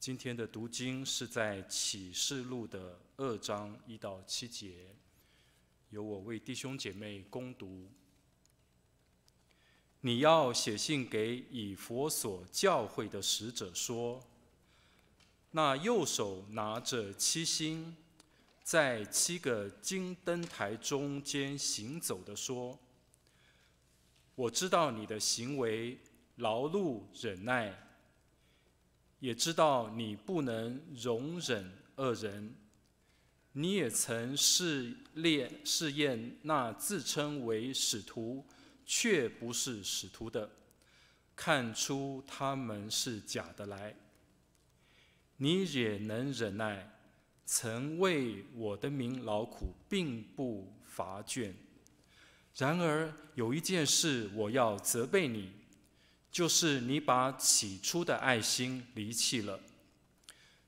今天的读经是在启示录的二章一到七节，由我为弟兄姐妹攻读。你要写信给以佛所教会的使者说：那右手拿着七星，在七个金灯台中间行走的说：我知道你的行为劳碌忍耐。也知道你不能容忍恶人，你也曾试炼试验那自称为使徒却不是使徒的，看出他们是假的来。你也能忍耐，曾为我的名劳苦，并不乏倦。然而有一件事，我要责备你。就是你把起初的爱心离弃了，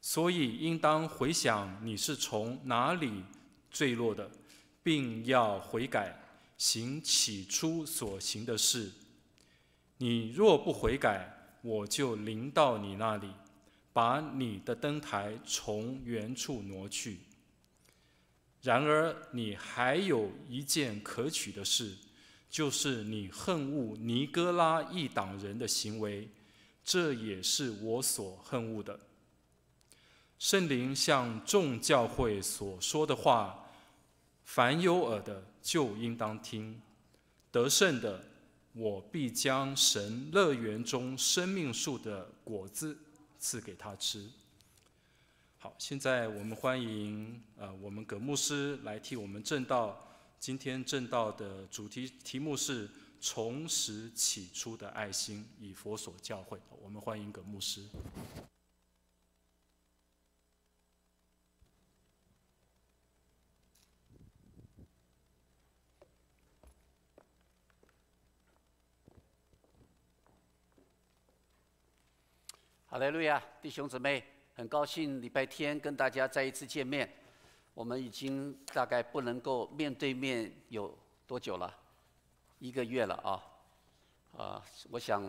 所以应当回想你是从哪里坠落的，并要悔改，行起初所行的事。你若不悔改，我就临到你那里，把你的灯台从原处挪去。然而你还有一件可取的事。就是你恨恶尼哥拉一党人的行为，这也是我所恨恶的。圣灵向众教会所说的话，凡有耳的就应当听。得胜的，我必将神乐园中生命树的果子赐给他吃。好，现在我们欢迎呃，我们葛牧师来替我们正道。今天正道的主题题目是“重拾起初的爱心”，以佛所教诲。我们欢迎葛牧师。好嘞，路亚弟兄姊妹，很高兴礼拜天跟大家再一次见面。我们已经大概不能够面对面有多久了？一个月了啊！啊，我想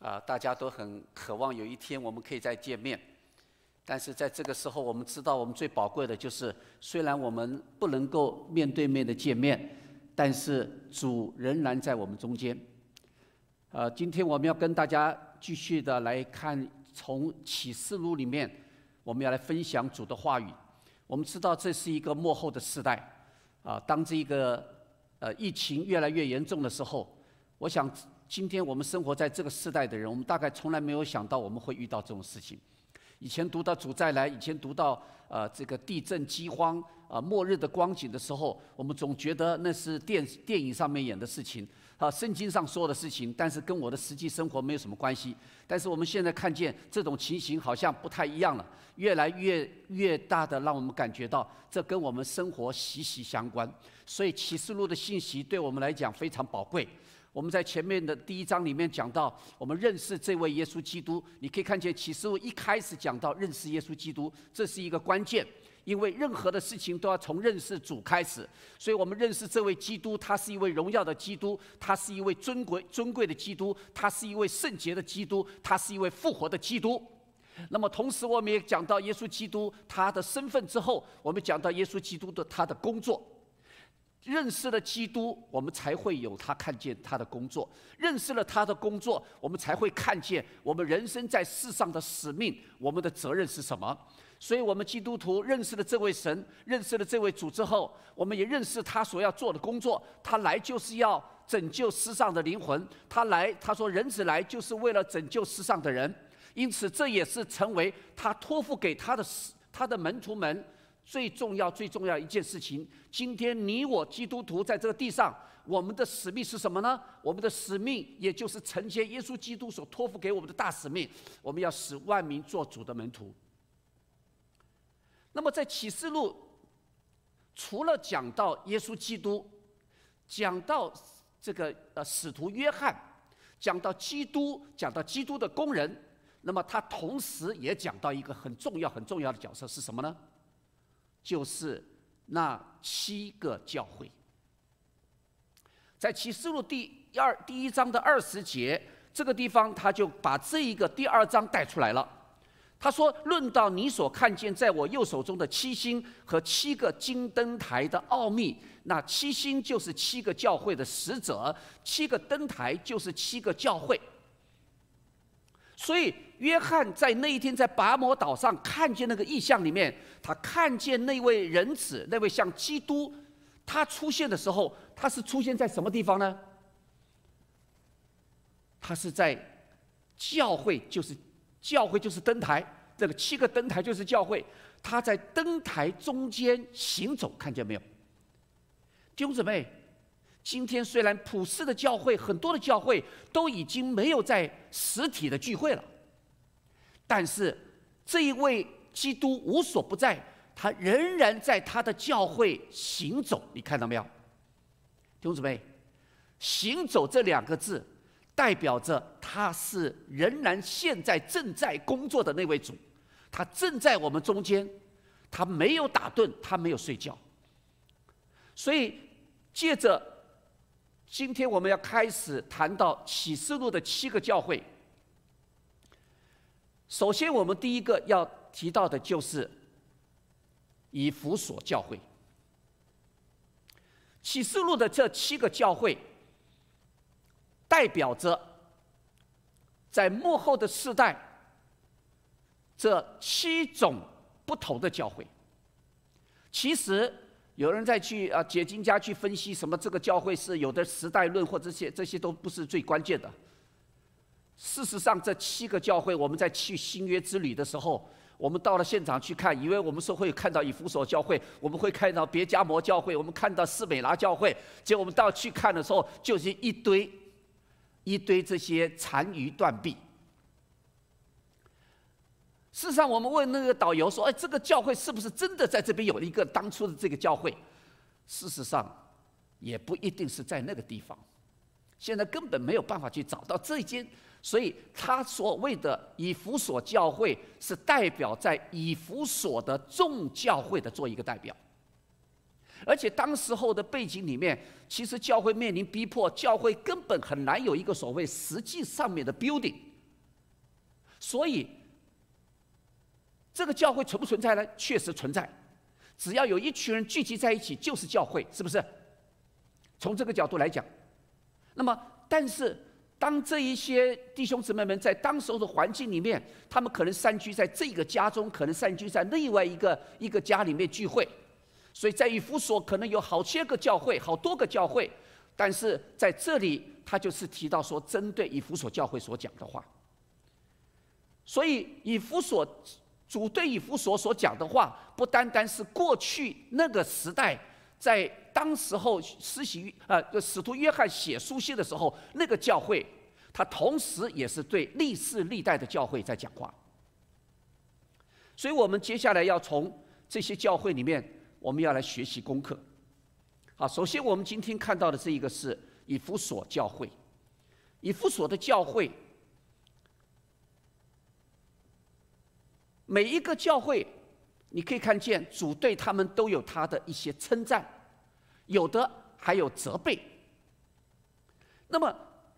啊，大家都很渴望有一天我们可以再见面。但是在这个时候，我们知道我们最宝贵的就是，虽然我们不能够面对面的见面，但是主仍然在我们中间。呃，今天我们要跟大家继续的来看，从启示录里面，我们要来分享主的话语。我们知道这是一个幕后的时代，啊，当这一个呃疫情越来越严重的时候，我想今天我们生活在这个时代的人，我们大概从来没有想到我们会遇到这种事情。以前读到主再来，以前读到呃这个地震、饥荒、啊末日的光景的时候，我们总觉得那是电电影上面演的事情。啊，圣经上说的事情，但是跟我的实际生活没有什么关系。但是我们现在看见这种情形好像不太一样了，越来越越大的让我们感觉到这跟我们生活息息相关。所以启示录的信息对我们来讲非常宝贵。我们在前面的第一章里面讲到，我们认识这位耶稣基督。你可以看见启示录一开始讲到认识耶稣基督，这是一个关键。因为任何的事情都要从认识主开始，所以我们认识这位基督，他是一位荣耀的基督，他是一位尊贵尊贵的基督，他是一位圣洁的基督，他是一位复活的基督。那么同时，我们也讲到耶稣基督他的身份之后，我们讲到耶稣基督的他的工作。认识了基督，我们才会有他看见他的工作；认识了他的工作，我们才会看见我们人生在世上的使命，我们的责任是什么。所以，我们基督徒认识了这位神，认识了这位主之后，我们也认识他所要做的工作。他来就是要拯救世上的灵魂。他来，他说：“人子来就是为了拯救世上的人。”因此，这也是成为他托付给他的他的门徒们最重要、最重要一件事情。今天，你我基督徒在这个地上，我们的使命是什么呢？我们的使命也就是承接耶稣基督所托付给我们的大使命。我们要使万民做主的门徒。那么在启示录，除了讲到耶稣基督，讲到这个呃使徒约翰，讲到基督，讲到基督的工人，那么他同时也讲到一个很重要很重要的角色是什么呢？就是那七个教会。在启示录第二第一章的二十节这个地方，他就把这一个第二章带出来了。他说：“论到你所看见在我右手中的七星和七个金灯台的奥秘，那七星就是七个教会的使者，七个灯台就是七个教会。所以，约翰在那一天在拔摩岛上看见那个异象里面，他看见那位仁子，那位像基督，他出现的时候，他是出现在什么地方呢？他是在教会，就是。”教会就是灯台，这个七个灯台就是教会。他在灯台中间行走，看见没有？弟兄姊妹，今天虽然普世的教会很多的教会都已经没有在实体的聚会了，但是这一位基督无所不在，他仍然在他的教会行走。你看到没有？弟兄姊妹，行走这两个字。代表着他是仍然现在正在工作的那位主，他正在我们中间，他没有打盹，他没有睡觉。所以，借着今天我们要开始谈到启示录的七个教会。首先，我们第一个要提到的就是以弗所教会。启示录的这七个教会。代表着在幕后的世代，这七种不同的教会。其实有人在去啊解经家去分析什么这个教会是有的时代论或这些这些都不是最关键的。事实上，这七个教会，我们在去新约之旅的时候，我们到了现场去看，以为我们说会看到以弗所教会，我们会看到别加摩教会，我们看到斯美拉教会，结果我们到去看的时候，就是一堆。一堆这些残余断臂。事实上，我们问那个导游说：“哎，这个教会是不是真的在这边有一个当初的这个教会？”事实上，也不一定是在那个地方。现在根本没有办法去找到这间，所以他所谓的以弗所教会是代表在以弗所的众教会的做一个代表。而且当时候的背景里面，其实教会面临逼迫，教会根本很难有一个所谓实际上面的 building。所以，这个教会存不存在呢？确实存在，只要有一群人聚集在一起，就是教会，是不是？从这个角度来讲，那么，但是当这一些弟兄姊妹们在当时候的环境里面，他们可能散居在这个家中，可能散居在另外一个一个家里面聚会。所以在以弗所可能有好些个教会，好多个教会，但是在这里他就是提到说，针对以弗所教会所讲的话。所以以弗所主对以弗所所讲的话，不单单是过去那个时代，在当时候施洗呃使徒约翰写书信的时候，那个教会，他同时也是对历世历代的教会在讲话。所以我们接下来要从这些教会里面。我们要来学习功课。好，首先我们今天看到的这一个是以弗所教会，以弗所的教会，每一个教会，你可以看见主对他们都有他的一些称赞，有的还有责备。那么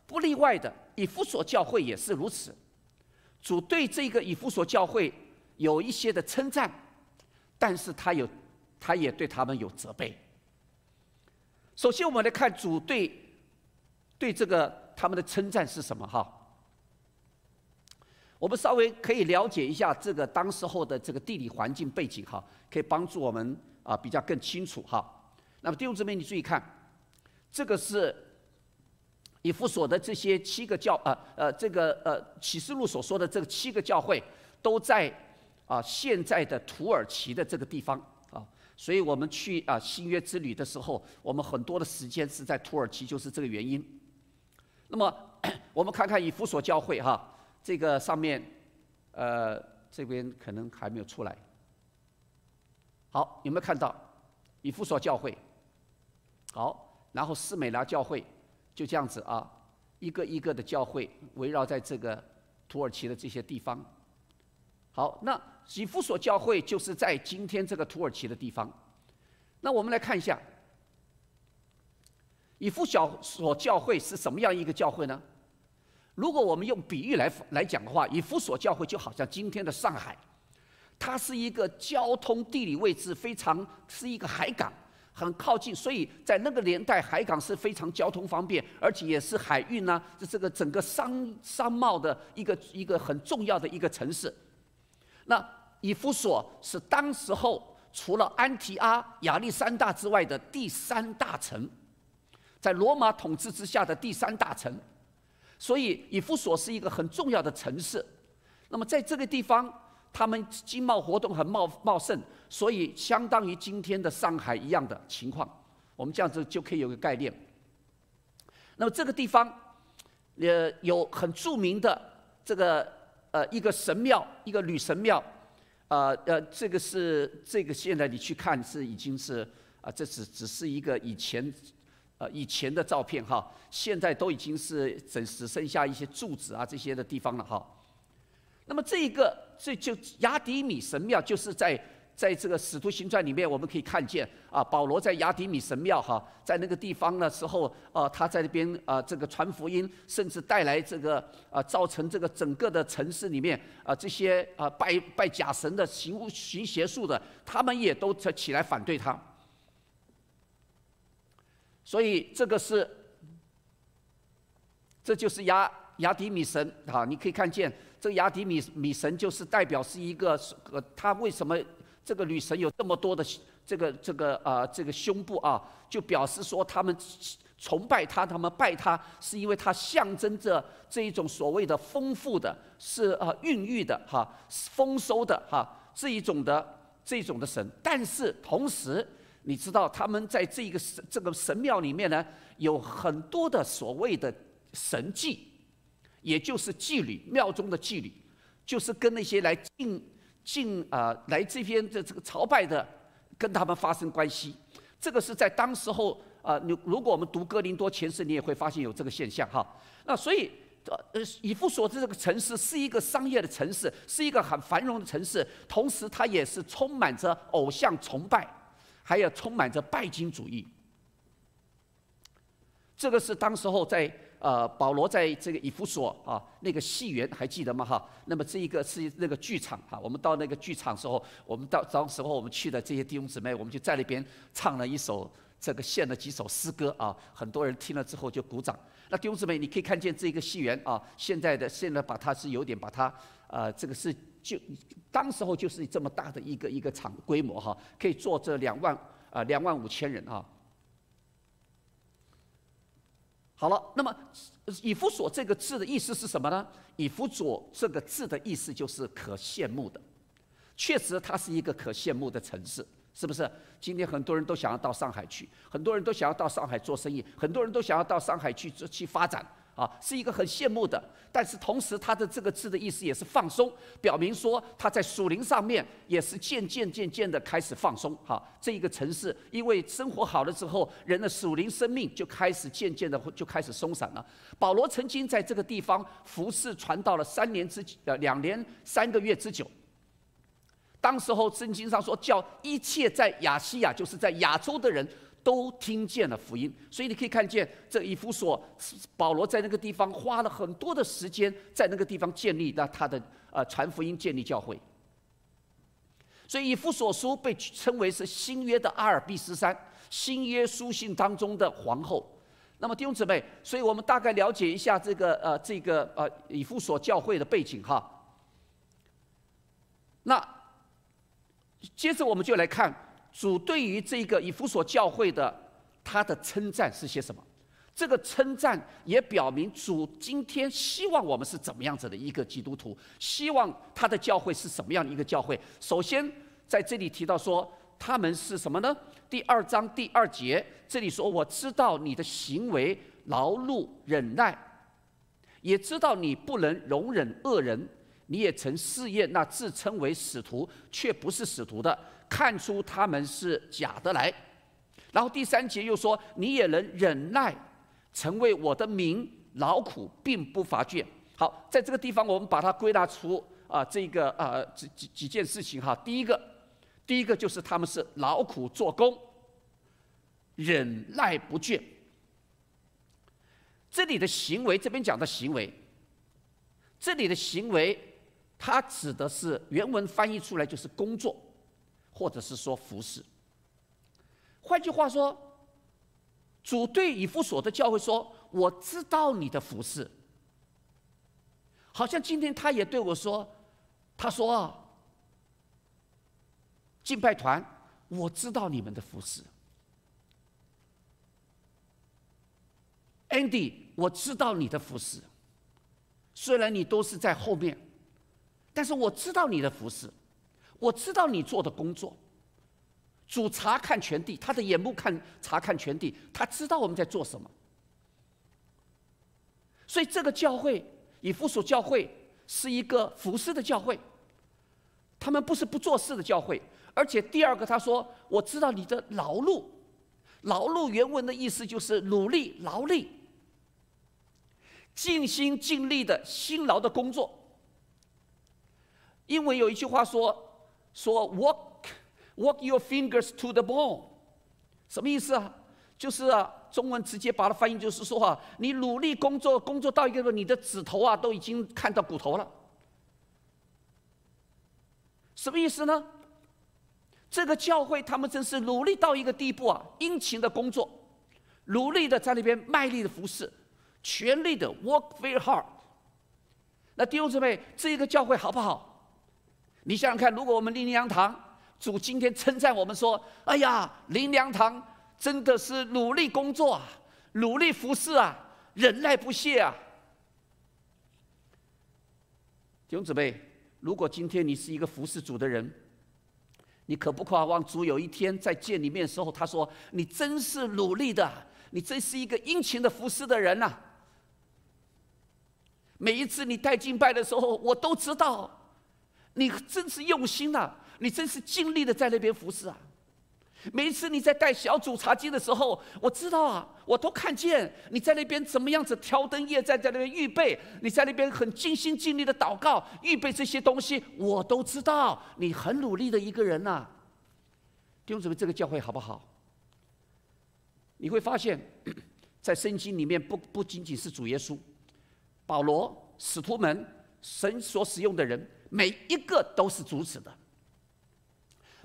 不例外的，以弗所教会也是如此，主对这个以弗所教会有一些的称赞，但是他有。他也对他们有责备。首先，我们来看主对对这个他们的称赞是什么？哈，我们稍微可以了解一下这个当时候的这个地理环境背景，哈，可以帮助我们啊比较更清楚，哈。那么弟兄姊妹，你注意看，这个是以弗所的这些七个教啊呃这个呃启示录所说的这个七个教会，都在啊现在的土耳其的这个地方啊。所以我们去啊新约之旅的时候，我们很多的时间是在土耳其，就是这个原因。那么 我们看看以弗所教会哈，这个上面，呃，这边可能还没有出来。好，有没有看到以弗所教会？好，然后斯美拉教会就这样子啊，一个一个的教会围绕在这个土耳其的这些地方。好，那。以弗所教会就是在今天这个土耳其的地方。那我们来看一下，以弗小所教会是什么样一个教会呢？如果我们用比喻来来讲的话，以弗所教会就好像今天的上海，它是一个交通地理位置非常是一个海港，很靠近，所以在那个年代海港是非常交通方便，而且也是海运呢，这这个整个商商贸的一个一个很重要的一个城市。那以弗所是当时候除了安提阿、亚历山大之外的第三大城，在罗马统治之下的第三大城。所以，以弗所是一个很重要的城市。那么，在这个地方，他们经贸活动很茂茂盛，所以相当于今天的上海一样的情况。我们这样子就可以有个概念。那么，这个地方，呃，有很著名的这个呃一个神庙，一个女神庙。呃呃，这个是这个现在你去看是已经是啊，这只只是一个以前。呃，以前的照片哈，现在都已经是只只剩下一些柱子啊这些的地方了哈。那么这一个这就雅迪米神庙，就是在在这个使徒行传里面我们可以看见啊，保罗在雅迪米神庙哈，在那个地方的时候啊，他在那边啊这个传福音，甚至带来这个啊造成这个整个的城市里面啊这些啊拜拜假神的行行邪术的，他们也都起来反对他。所以这个是，这就是雅雅迪米神啊！你可以看见，这个雅迪米米神就是代表是一个，呃，他为什么这个女神有这么多的这个这个啊这个胸部啊？就表示说他们崇拜他，他们拜他，是因为他象征着这一种所谓的丰富的，是呃孕育的哈，丰收的哈这一种的这种的神，但是同时。你知道他们在这个这个神庙里面呢，有很多的所谓的神迹，也就是妓女，庙中的妓女，就是跟那些来进进啊来这边的这个朝拜的，跟他们发生关系。这个是在当时候啊，你如果我们读哥林多前世，你也会发现有这个现象哈。那所以呃，以弗所这个城市是一个商业的城市，是一个很繁荣的城市，同时它也是充满着偶像崇拜。还有充满着拜金主义，这个是当时候在呃保罗在这个以弗所啊那个戏园还记得吗哈？那么这一个是那个剧场哈，我们到那个剧场时候，我们到当时候我们去的这些弟兄姊妹，我们就在那边唱了一首这个献了几首诗歌啊，很多人听了之后就鼓掌。那弟兄姊妹，你可以看见这个戏园啊，现在的现在把它是有点把它呃这个是。就当时候就是这么大的一个一个场规模哈，可以坐这两万啊两万五千人啊。好了，那么以弗所这个字的意思是什么呢？以弗所这个字的意思就是可羡慕的，确实它是一个可羡慕的城市，是不是？今天很多人都想要到上海去，很多人都想要到上海做生意，很多人都想要到上海去去发展。啊，是一个很羡慕的，但是同时它的这个字的意思也是放松，表明说它在属灵上面也是渐渐渐渐的开始放松。哈，这一个城市因为生活好了之后，人的属灵生命就开始渐渐的就开始松散了。保罗曾经在这个地方服侍传道了三年之呃两年三个月之久。当时候圣经上说叫一切在亚细亚，就是在亚洲的人。都听见了福音，所以你可以看见这以弗所保罗在那个地方花了很多的时间，在那个地方建立了他的呃传福音、建立教会。所以以弗所书被称为是新约的阿尔卑斯山，新约书信当中的皇后。那么弟兄姊妹，所以我们大概了解一下这个呃这个呃以弗所教会的背景哈。那接着我们就来看。主对于这个以弗所教会的他的称赞是些什么？这个称赞也表明主今天希望我们是怎么样子的一个基督徒，希望他的教会是什么样的一个教会。首先在这里提到说他们是什么呢？第二章第二节这里说：“我知道你的行为劳碌忍耐，也知道你不能容忍恶人，你也曾试验那自称为使徒却不是使徒的。”看出他们是假的来，然后第三节又说：“你也能忍耐，成为我的名劳苦，并不乏倦。”好，在这个地方我们把它归纳出啊，这个啊几几几件事情哈。第一个，第一个就是他们是劳苦做工，忍耐不倦。这里的行为，这边讲的行为，这里的行为，它指的是原文翻译出来就是工作，或者是说服侍。换句话说，主对以弗所的教会说：“我知道你的服侍。”好像今天他也对我说：“他说，敬拜团，我知道你们的服饰。Andy，我知道你的服饰。虽然你都是在后面，但是我知道你的服饰，我知道你做的工作。主查看全地，他的眼目看查看全地，他知道我们在做什么。所以这个教会。”以弗所教会是一个服侍的教会，他们不是不做事的教会，而且第二个他说：“我知道你的劳碌，劳碌原文的意思就是努力、劳力、尽心尽力的辛劳的工作。”英文有一句话说：“说 work work your fingers to the bone”，什么意思啊？就是啊。中文直接把它翻译就是说啊，你努力工作，工作到一个你的指头啊都已经看到骨头了，什么意思呢？这个教会他们真是努力到一个地步啊，殷勤的工作，努力的在那边卖力的服侍，全力的 work very hard。那弟兄姊妹，这个教会好不好？你想想看，如果我们林良堂主今天称赞我们说：“哎呀，林良堂。”真的是努力工作啊，努力服侍啊，忍耐不懈啊！弟兄姊妹，如果今天你是一个服侍主的人，你可不渴望主有一天在见你面的时候，他说：“你真是努力的，你真是一个殷勤的服侍的人呐！”每一次你带敬拜的时候，我都知道你真是用心呐，你真是尽力的在那边服侍啊！每一次你在带小组茶几的时候，我知道啊，我都看见你在那边怎么样子挑灯夜战，在那边预备，你在那边很尽心尽力的祷告，预备这些东西，我都知道你很努力的一个人呐。弟兄姊妹，这个教会好不好？你会发现，在圣经里面不不仅仅是主耶稣、保罗、使徒们，神所使用的人，每一个都是如此的。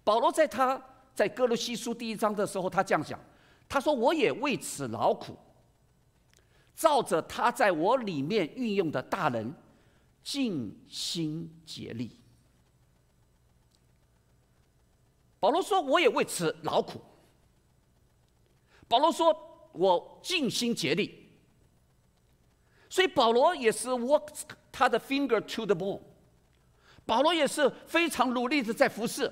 保罗在他。在哥罗西书第一章的时候，他这样讲：“他说我也为此劳苦，照着他在我里面运用的大能，尽心竭力。”保罗说：“我也为此劳苦。”保罗说：“我尽心竭力。”所以保罗也是 work 他的 finger to the bone。保罗也是非常努力的在服侍。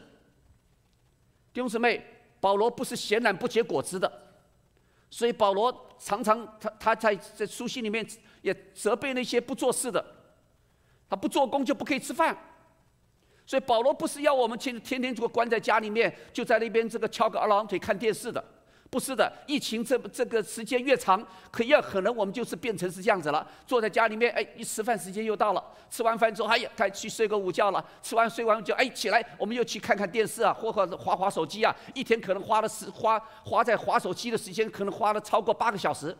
弟兄姊妹，保罗不是闲懒不结果子的，所以保罗常常他他在在书信里面也责备那些不做事的，他不做工就不可以吃饭，所以保罗不是要我们天天天就关在家里面，就在那边这个翘个二郎腿看电视的。不是的，疫情这这个时间越长，可要可能我们就是变成是这样子了。坐在家里面，哎，一吃饭时间又到了，吃完饭之后，哎呀，该去睡个午觉了。吃完睡完觉，哎，起来，我们又去看看电视啊，或或者划划手机啊。一天可能花了时花花在划手机的时间，可能花了超过八个小时。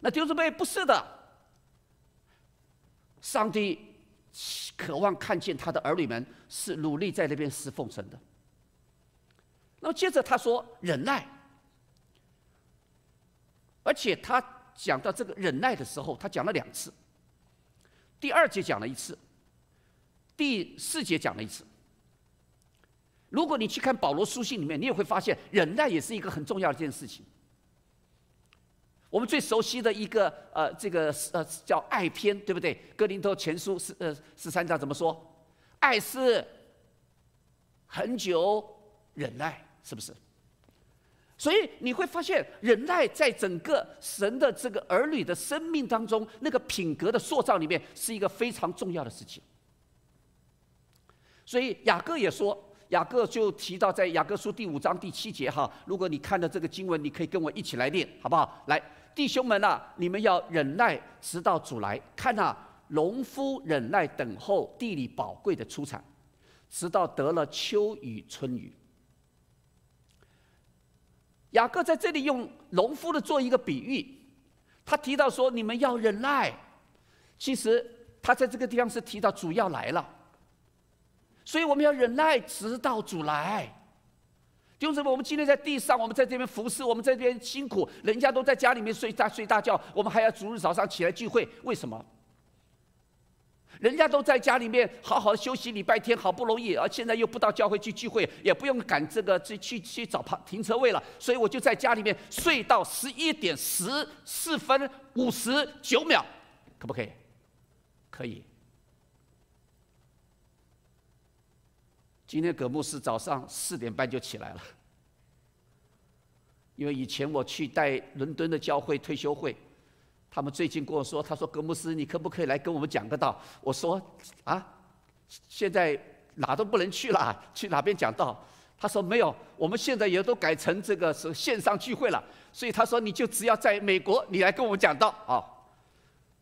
那丢是被不是的，上帝渴望看见他的儿女们是努力在那边侍奉神的。那么接着他说忍耐，而且他讲到这个忍耐的时候，他讲了两次。第二节讲了一次，第四节讲了一次。如果你去看保罗书信里面，你也会发现忍耐也是一个很重要的一件事情。我们最熟悉的一个呃，这个呃叫爱篇，对不对？哥林多前书十呃十三章怎么说？爱是很久忍耐。是不是？所以你会发现，忍耐在整个神的这个儿女的生命当中，那个品格的塑造里面，是一个非常重要的事情。所以雅各也说，雅各就提到在雅各书第五章第七节哈，如果你看了这个经文，你可以跟我一起来念，好不好？来，弟兄们呐，你们要忍耐，直到主来。看呐，农夫忍耐等候地里宝贵的出产，直到得了秋雨春雨。雅各在这里用农夫的做一个比喻，他提到说：“你们要忍耐，其实他在这个地方是提到主要来了，所以我们要忍耐，直到主来。弟兄姊妹，我们今天在地上，我们在这边服侍，我们在这边辛苦，人家都在家里面睡大睡大觉，我们还要逐日早上起来聚会，为什么？人家都在家里面好好休息，礼拜天好不容易，而现在又不到教会去聚会，也不用赶这个去去去找旁停车位了，所以我就在家里面睡到十一点十四分五十九秒，可不可以？可以。今天葛牧师早上四点半就起来了，因为以前我去带伦敦的教会退休会，他们最近跟我说，他说格牧师，你可不可以来跟我们讲个道？我说啊，现在哪都不能去了，去哪边讲道？他说没有，我们现在也都改成这个是线上聚会了，所以他说你就只要在美国，你来跟我们讲道啊，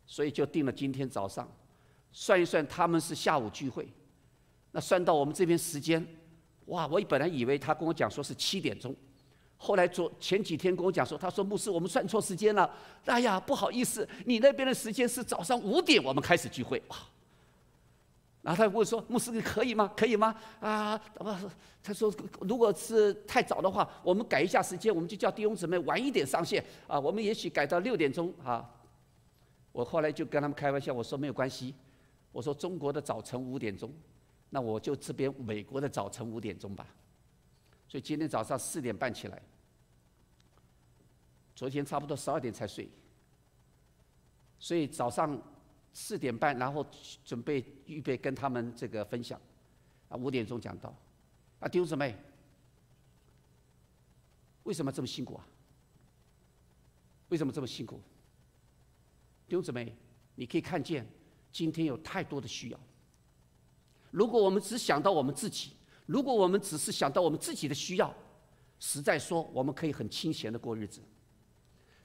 所以就定了今天早上，算一算他们是下午聚会。那算到我们这边时间，哇！我本来以为他跟我讲说是七点钟，后来昨前几天跟我讲说，他说牧师，我们算错时间了。哎呀，不好意思，你那边的时间是早上五点，我们开始聚会。哇！然后他问说，牧师你可以吗？可以吗？啊，他说如果是太早的话，我们改一下时间，我们就叫弟兄姊妹晚一点上线啊。我们也许改到六点钟啊。我后来就跟他们开玩笑，我说没有关系，我说中国的早晨五点钟。那我就这边美国的早晨五点钟吧，所以今天早上四点半起来，昨天差不多十二点才睡，所以早上四点半，然后准备预备跟他们这个分享，啊五点钟讲到，啊弟兄姊妹，为什么这么辛苦啊？为什么这么辛苦？弟兄姊妹，你可以看见今天有太多的需要。如果我们只想到我们自己，如果我们只是想到我们自己的需要，实在说，我们可以很清闲的过日子。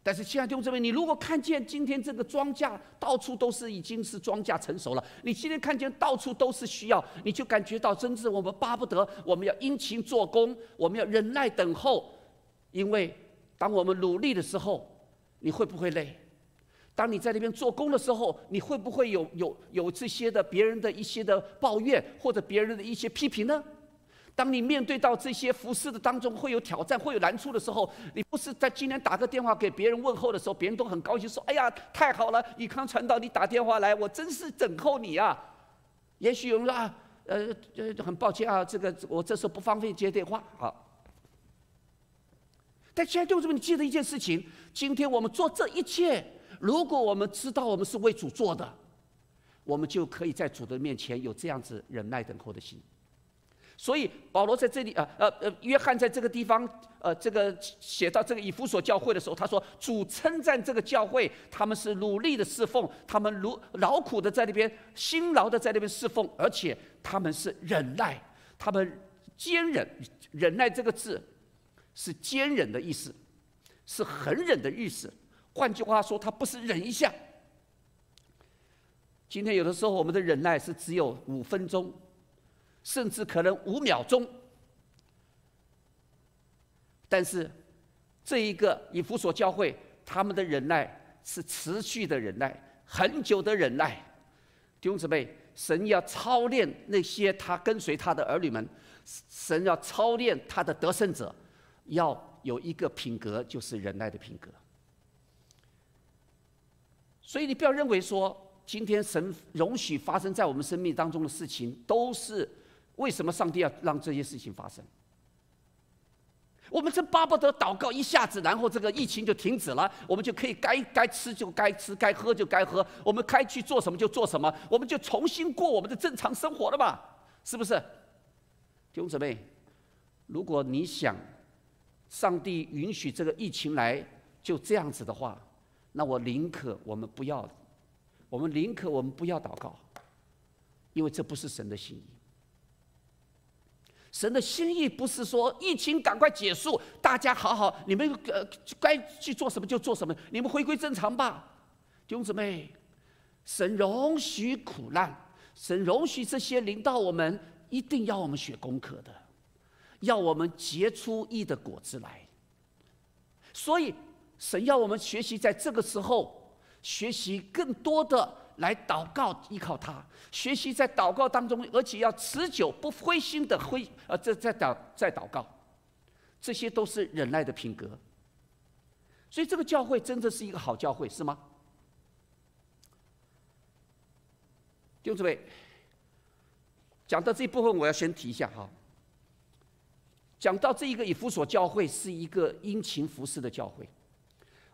但是，亲爱的弟兄姊妹，你如果看见今天这个庄稼到处都是已经是庄稼成熟了，你今天看见到处都是需要，你就感觉到真正我们巴不得我们要殷勤做工，我们要忍耐等候，因为当我们努力的时候，你会不会累？当你在那边做工的时候，你会不会有有有这些的别人的一些的抱怨或者别人的一些批评呢？当你面对到这些服饰的当中会有挑战、会有难处的时候，你不是在今天打个电话给别人问候的时候，别人都很高兴说：“哎呀，太好了，宇康传道，你打电话来，我真是等候你啊。”也许有人说：“啊，呃呃，很抱歉啊，这个我这时候不方便接电话。”啊，但现在就这么，你记得一件事情：今天我们做这一切。如果我们知道我们是为主做的，我们就可以在主的面前有这样子忍耐等候的心。所以保罗在这里啊呃呃，约翰在这个地方呃这个写到这个以弗所教会的时候，他说主称赞这个教会，他们是努力的侍奉，他们如劳苦的在那边辛劳的在那边侍奉，而且他们是忍耐，他们坚忍。忍耐这个字是坚忍的意思，是很忍的意思。换句话说，他不是忍一下。今天有的时候，我们的忍耐是只有五分钟，甚至可能五秒钟。但是，这一个以弗所教会，他们的忍耐是持续的忍耐，很久的忍耐。弟兄姊妹，神要操练那些他跟随他的儿女们，神要操练他的得胜者，要有一个品格，就是忍耐的品格。所以你不要认为说，今天神容许发生在我们生命当中的事情，都是为什么上帝要让这些事情发生？我们真巴不得祷告一下子，然后这个疫情就停止了，我们就可以该该吃就该吃，该喝就该喝，我们该去做什么就做什么，我们就重新过我们的正常生活了吧？是不是？弟兄姊妹，如果你想上帝允许这个疫情来就这样子的话，那我宁可我们不要，我们宁可我们不要祷告，因为这不是神的心意。神的心意不是说疫情赶快结束，大家好好，你们呃该去做什么就做什么，你们回归正常吧，弟兄姊妹。神容许苦难，神容许这些临到我们，一定要我们学功课的，要我们结出义的果子来。所以。神要我们学习，在这个时候学习更多的来祷告，依靠他，学习在祷告当中，而且要持久不灰心的灰，呃，在在祷在祷告，这些都是忍耐的品格。所以这个教会真的是一个好教会，是吗？弟兄姊妹，讲到这一部分，我要先提一下哈。讲到这一个以弗所教会是一个殷勤服侍的教会，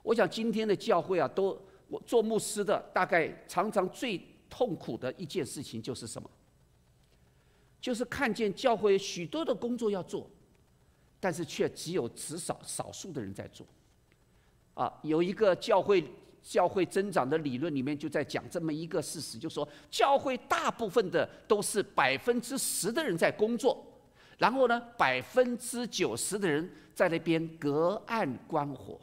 我想今天的教会啊，都我做牧师的，大概常常最痛苦的一件事情就是什么？就是看见教会许多的工作要做，但是却只有极少少数的人在做。啊，有一个教会。教会增长的理论里面就在讲这么一个事实，就说教会大部分的都是百分之十的人在工作，然后呢，百分之九十的人在那边隔岸观火。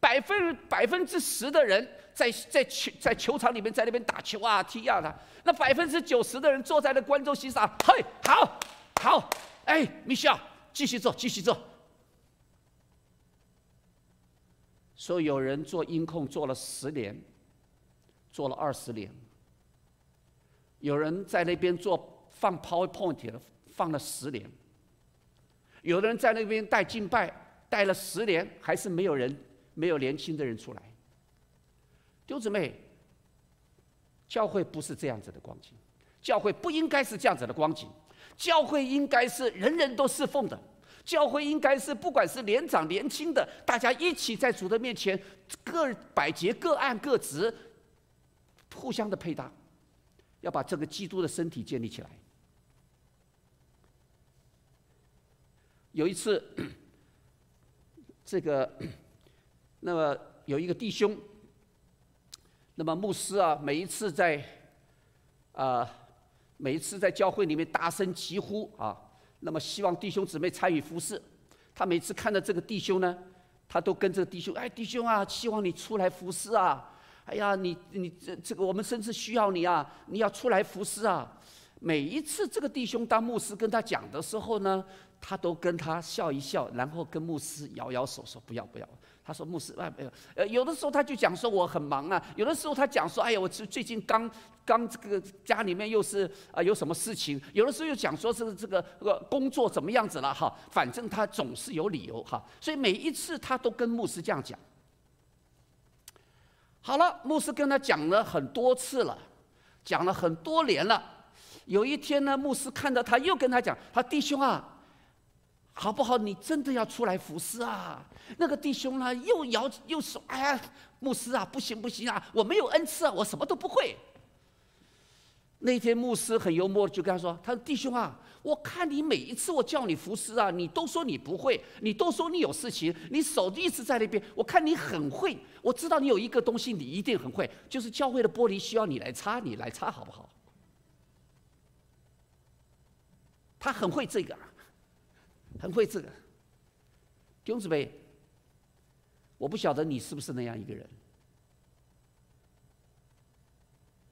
百分百分之十的人在在球在球场里面在那边打球啊踢啊的，那百分之九十的人坐在那观众席上，嘿，好，好，哎，米歇继续做，继续做。说有人做音控做了十年，做了二十年。有人在那边做放 PowerPoint 的，放了十年。有的人在那边带敬拜，带了十年，还是没有人，没有年轻的人出来。弟兄姊妹，教会不是这样子的光景，教会不应该是这样子的光景，教会应该是人人都侍奉的。教会应该是不管是年长年轻的，大家一起在主的面前，各百节各按各职，互相的配搭，要把这个基督的身体建立起来。有一次，这个那么有一个弟兄，那么牧师啊，每一次在啊，每一次在教会里面大声疾呼啊。那么希望弟兄姊妹参与服侍，他每次看到这个弟兄呢，他都跟这个弟兄，哎，弟兄啊，希望你出来服侍啊！哎呀，你你这这个我们甚至需要你啊，你要出来服侍啊！每一次这个弟兄当牧师跟他讲的时候呢，他都跟他笑一笑，然后跟牧师摇摇手说不要不要。他说：“牧师，啊，没有，呃，有的时候他就讲说我很忙啊，有的时候他讲说，哎呀，我最最近刚刚这个家里面又是啊有什么事情，有的时候又讲说是这个这个工作怎么样子了哈，反正他总是有理由哈，所以每一次他都跟牧师这样讲。好了，牧师跟他讲了很多次了，讲了很多年了，有一天呢，牧师看到他又跟他讲，他弟兄啊。”好不好？你真的要出来服侍啊？那个弟兄呢，又摇又说：“哎呀，牧师啊，不行不行啊，我没有恩赐啊，我什么都不会。”那天牧师很幽默，就跟他说：“他说弟兄啊，我看你每一次我叫你服侍啊，你都说你不会，你都说你有事情，你手一直在那边。我看你很会，我知道你有一个东西，你一定很会，就是教会的玻璃需要你来擦，你来擦好不好？”他很会这个。很会这个，弟兄姊妹，我不晓得你是不是那样一个人。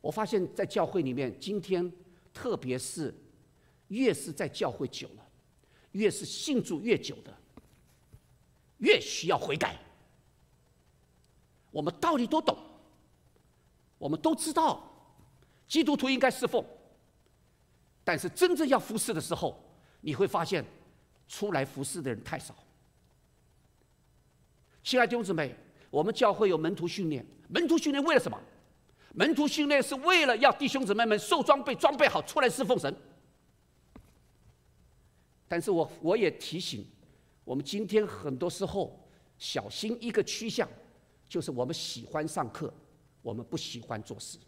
我发现，在教会里面，今天特别是越是在教会久了，越是信主越久的，越需要悔改。我们道理都懂，我们都知道，基督徒应该侍奉，但是真正要服侍的时候，你会发现。出来服侍的人太少。亲爱的弟兄姊妹，我们教会有门徒训练，门徒训练为了什么？门徒训练是为了要弟兄姊妹们受装备、装备好出来侍奉神。但是我我也提醒，我们今天很多时候小心一个趋向，就是我们喜欢上课，我们不喜欢做事。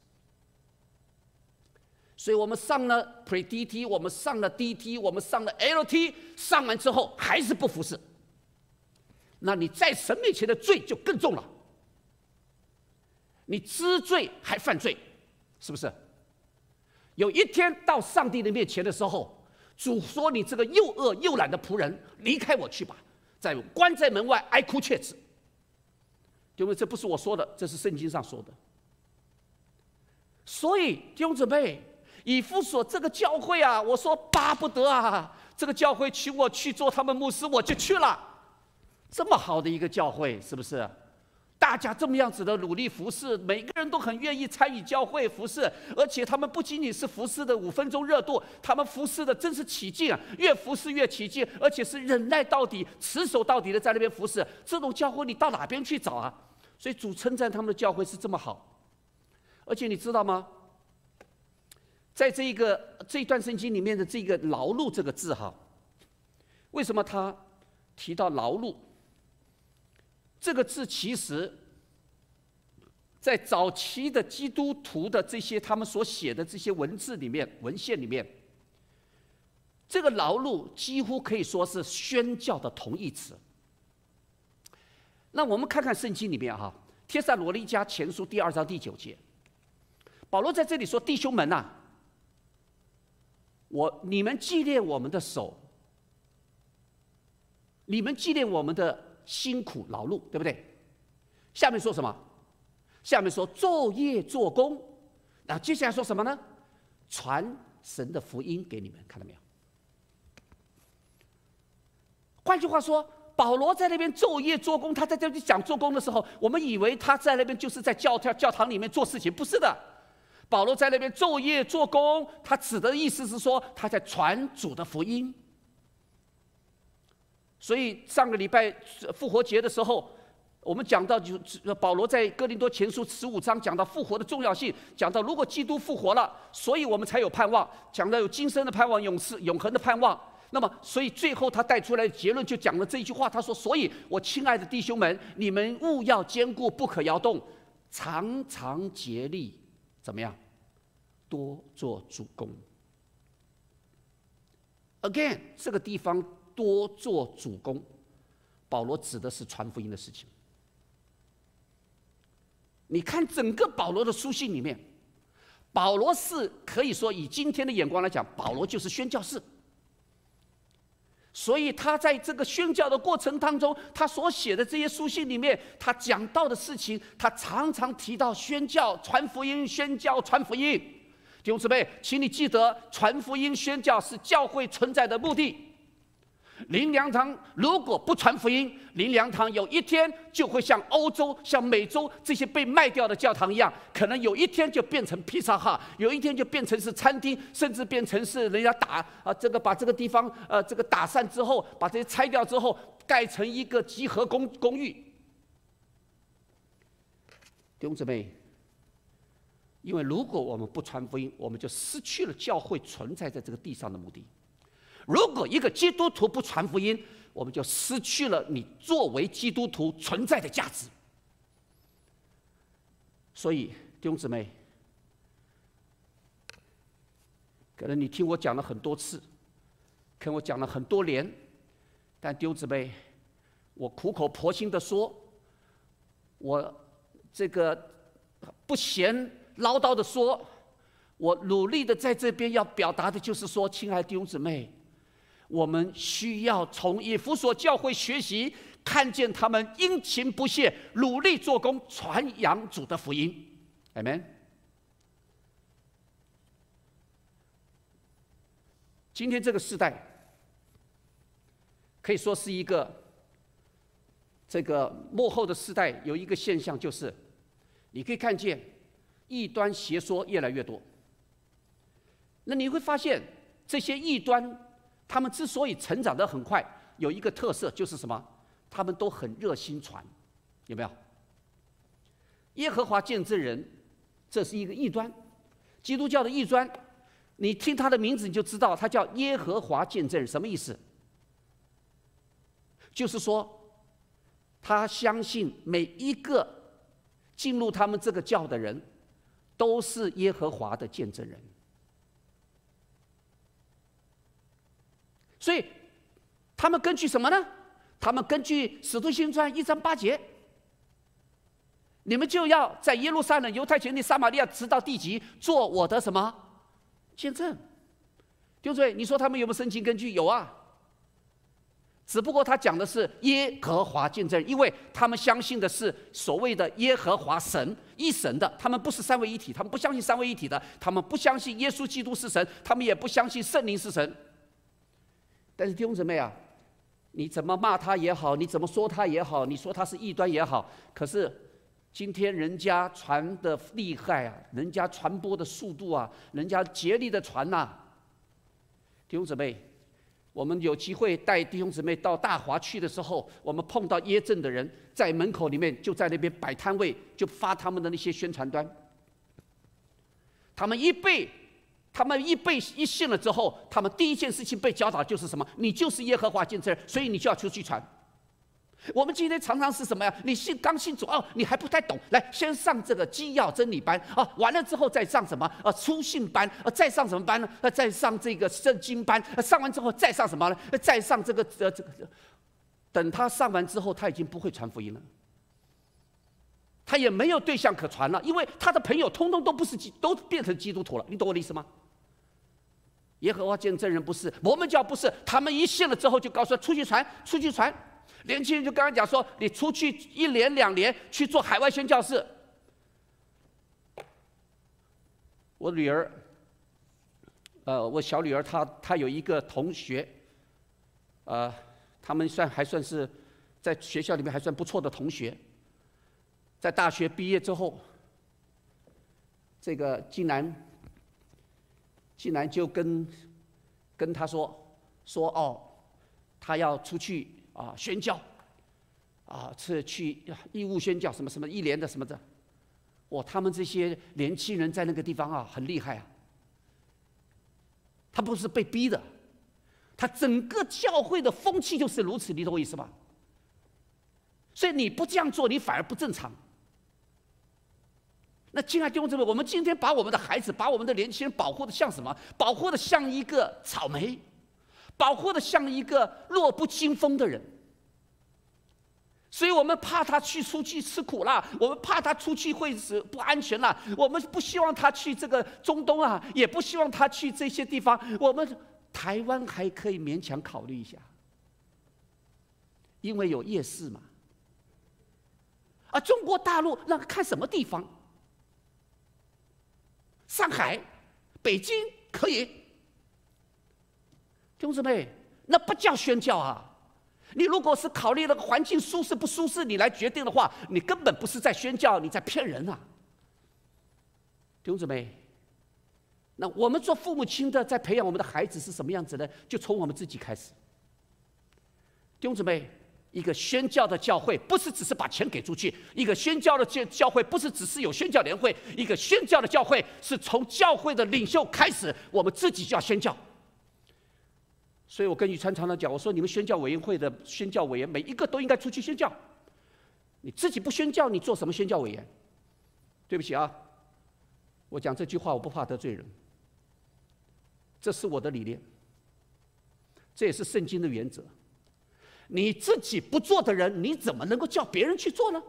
所以我们上了 Pre DT，我们上了 DT，我们上了 LT，上完之后还是不服侍，那你在神面前的罪就更重了。你知罪还犯罪，是不是？有一天到上帝的面前的时候，主说：“你这个又恶又懒的仆人，离开我去吧，在关在门外哀哭切齿。”因为这不是我说的，这是圣经上说的。所以弟兄姊妹。以弗所这个教会啊，我说巴不得啊，这个教会请我去做他们牧师，我就去了。这么好的一个教会，是不是？大家这么样子的努力服侍，每个人都很愿意参与教会服侍，而且他们不仅仅是服侍的五分钟热度，他们服侍的真是起劲啊！越服侍越起劲，而且是忍耐到底、持守到底的在那边服侍。这种教会你到哪边去找啊？所以主称赞他们的教会是这么好，而且你知道吗？在这一个这一段圣经里面的这个“劳碌”这个字哈，为什么他提到劳碌？这个字其实，在早期的基督徒的这些他们所写的这些文字里面、文献里面，这个劳碌几乎可以说是宣教的同义词。那我们看看圣经里面哈，《帖撒罗尼迦前书》第二章第九节，保罗在这里说：“弟兄们呐，我你们纪念我们的手，你们纪念我们的。”辛苦劳碌，对不对？下面说什么？下面说昼夜做工。那接下来说什么呢？传神的福音给你们，看到没有？换句话说，保罗在那边昼夜做工。他在这里讲做工的时候，我们以为他在那边就是在教教教堂里面做事情，不是的。保罗在那边昼夜做工，他指的意思是说他在传主的福音。所以上个礼拜复活节的时候，我们讲到就保罗在哥林多前书十五章讲到复活的重要性，讲到如果基督复活了，所以我们才有盼望，讲到有今生的盼望、永世永恒的盼望。那么，所以最后他带出来的结论就讲了这一句话，他说：“所以我亲爱的弟兄们，你们务要坚固，不可摇动，常常竭力，怎么样？多做主公。” Again，这个地方。多做主公，保罗指的是传福音的事情。你看整个保罗的书信里面，保罗是可以说以今天的眼光来讲，保罗就是宣教士。所以他在这个宣教的过程当中，他所写的这些书信里面，他讲到的事情，他常常提到宣教、传福音、宣教、传福音。弟兄姊妹，请你记得，传福音、宣教是教会存在的目的。林良堂如果不传福音，林良堂有一天就会像欧洲、像美洲这些被卖掉的教堂一样，可能有一天就变成披萨哈，有一天就变成是餐厅，甚至变成是人家打啊这个把这个地方呃这个打散之后，把这些拆掉之后，盖成一个集合公公寓。弟兄姊妹，因为如果我们不传福音，我们就失去了教会存在在这个地上的目的。如果一个基督徒不传福音，我们就失去了你作为基督徒存在的价值。所以弟兄姊妹，可能你听我讲了很多次，跟我讲了很多年，但弟兄姊妹，我苦口婆心的说，我这个不嫌唠叨的说，我努力的在这边要表达的就是说，亲爱的弟兄姊妹。我们需要从以弗所教会学习，看见他们殷勤不懈、努力做工，传扬主的福音。Amen。今天这个时代可以说是一个这个幕后的时代，有一个现象就是，你可以看见异端邪说越来越多。那你会发现这些异端。他们之所以成长得很快，有一个特色就是什么？他们都很热心传，有没有？耶和华见证人，这是一个异端，基督教的异端。你听他的名字，你就知道他叫耶和华见证人，什么意思？就是说，他相信每一个进入他们这个教的人，都是耶和华的见证人。所以，他们根据什么呢？他们根据《使徒行传》一章八节，你们就要在耶路撒冷、犹太全地、撒玛利亚，直到地极，做我的什么见证？对不对，你说他们有没有申请根据？有啊。只不过他讲的是耶和华见证，因为他们相信的是所谓的耶和华神一神的，他们不是三位一体，他们不相信三位一体的，他们不相信耶稣基督是神，他们也不相信圣灵是神。但是弟兄姊妹啊，你怎么骂他也好，你怎么说他也好，你说他是异端也好，可是今天人家传的厉害啊，人家传播的速度啊，人家竭力的传呐。弟兄姊妹，我们有机会带弟兄姊妹到大华去的时候，我们碰到耶镇的人在门口里面，就在那边摆摊位，就发他们的那些宣传单。他们一被，他们一被一信了之后，他们第一件事情被教导就是什么？你就是耶和华见证人，所以你就要出去传。我们今天常常是什么呀？你信刚信主哦，你还不太懂，来先上这个基要真理班啊，完了之后再上什么啊初信班啊，再上什么班呢？啊，再上这个圣经班，上完之后再上什么呢？再上这个呃这个，等他上完之后，他已经不会传福音了。他也没有对象可传了，因为他的朋友通通都不是基，都变成基督徒了。你懂我的意思吗？耶和华见证人不是，我们教不是，他们一信了之后就告诉出去传，出去传。年轻人就刚刚讲说，你出去一年两年去做海外宣教士。我女儿，呃，我小女儿她她有一个同学，呃，他们算还算是在学校里面还算不错的同学。在大学毕业之后，这个竟然，竟然就跟跟他说说哦，他要出去啊宣教，啊是去义务宣教什么什么一年的什么的，哦，他们这些年轻人在那个地方啊很厉害啊，他不是被逼的，他整个教会的风气就是如此，你懂我意思吗？所以你不这样做，你反而不正常。那亲爱的弟兄姊妹，我们今天把我们的孩子、把我们的年轻人保护的像什么？保护的像一个草莓，保护的像一个弱不禁风的人。所以我们怕他去出去吃苦了，我们怕他出去会是不安全了，我们不希望他去这个中东啊，也不希望他去这些地方。我们台湾还可以勉强考虑一下，因为有夜市嘛。而中国大陆让看什么地方？上海、北京可以，兄弟妹，那不叫宣教啊！你如果是考虑那个环境舒适不舒适，你来决定的话，你根本不是在宣教，你在骗人啊！兄弟妹，那我们做父母亲的，在培养我们的孩子是什么样子呢？就从我们自己开始，兄弟妹。一个宣教的教会不是只是把钱给出去，一个宣教的教教会不是只是有宣教联会，一个宣教的教会是从教会的领袖开始，我们自己就要宣教。所以我跟宇川常常讲，我说你们宣教委员会的宣教委员每一个都应该出去宣教，你自己不宣教，你做什么宣教委员？对不起啊，我讲这句话我不怕得罪人，这是我的理念，这也是圣经的原则。你自己不做的人，你怎么能够叫别人去做呢？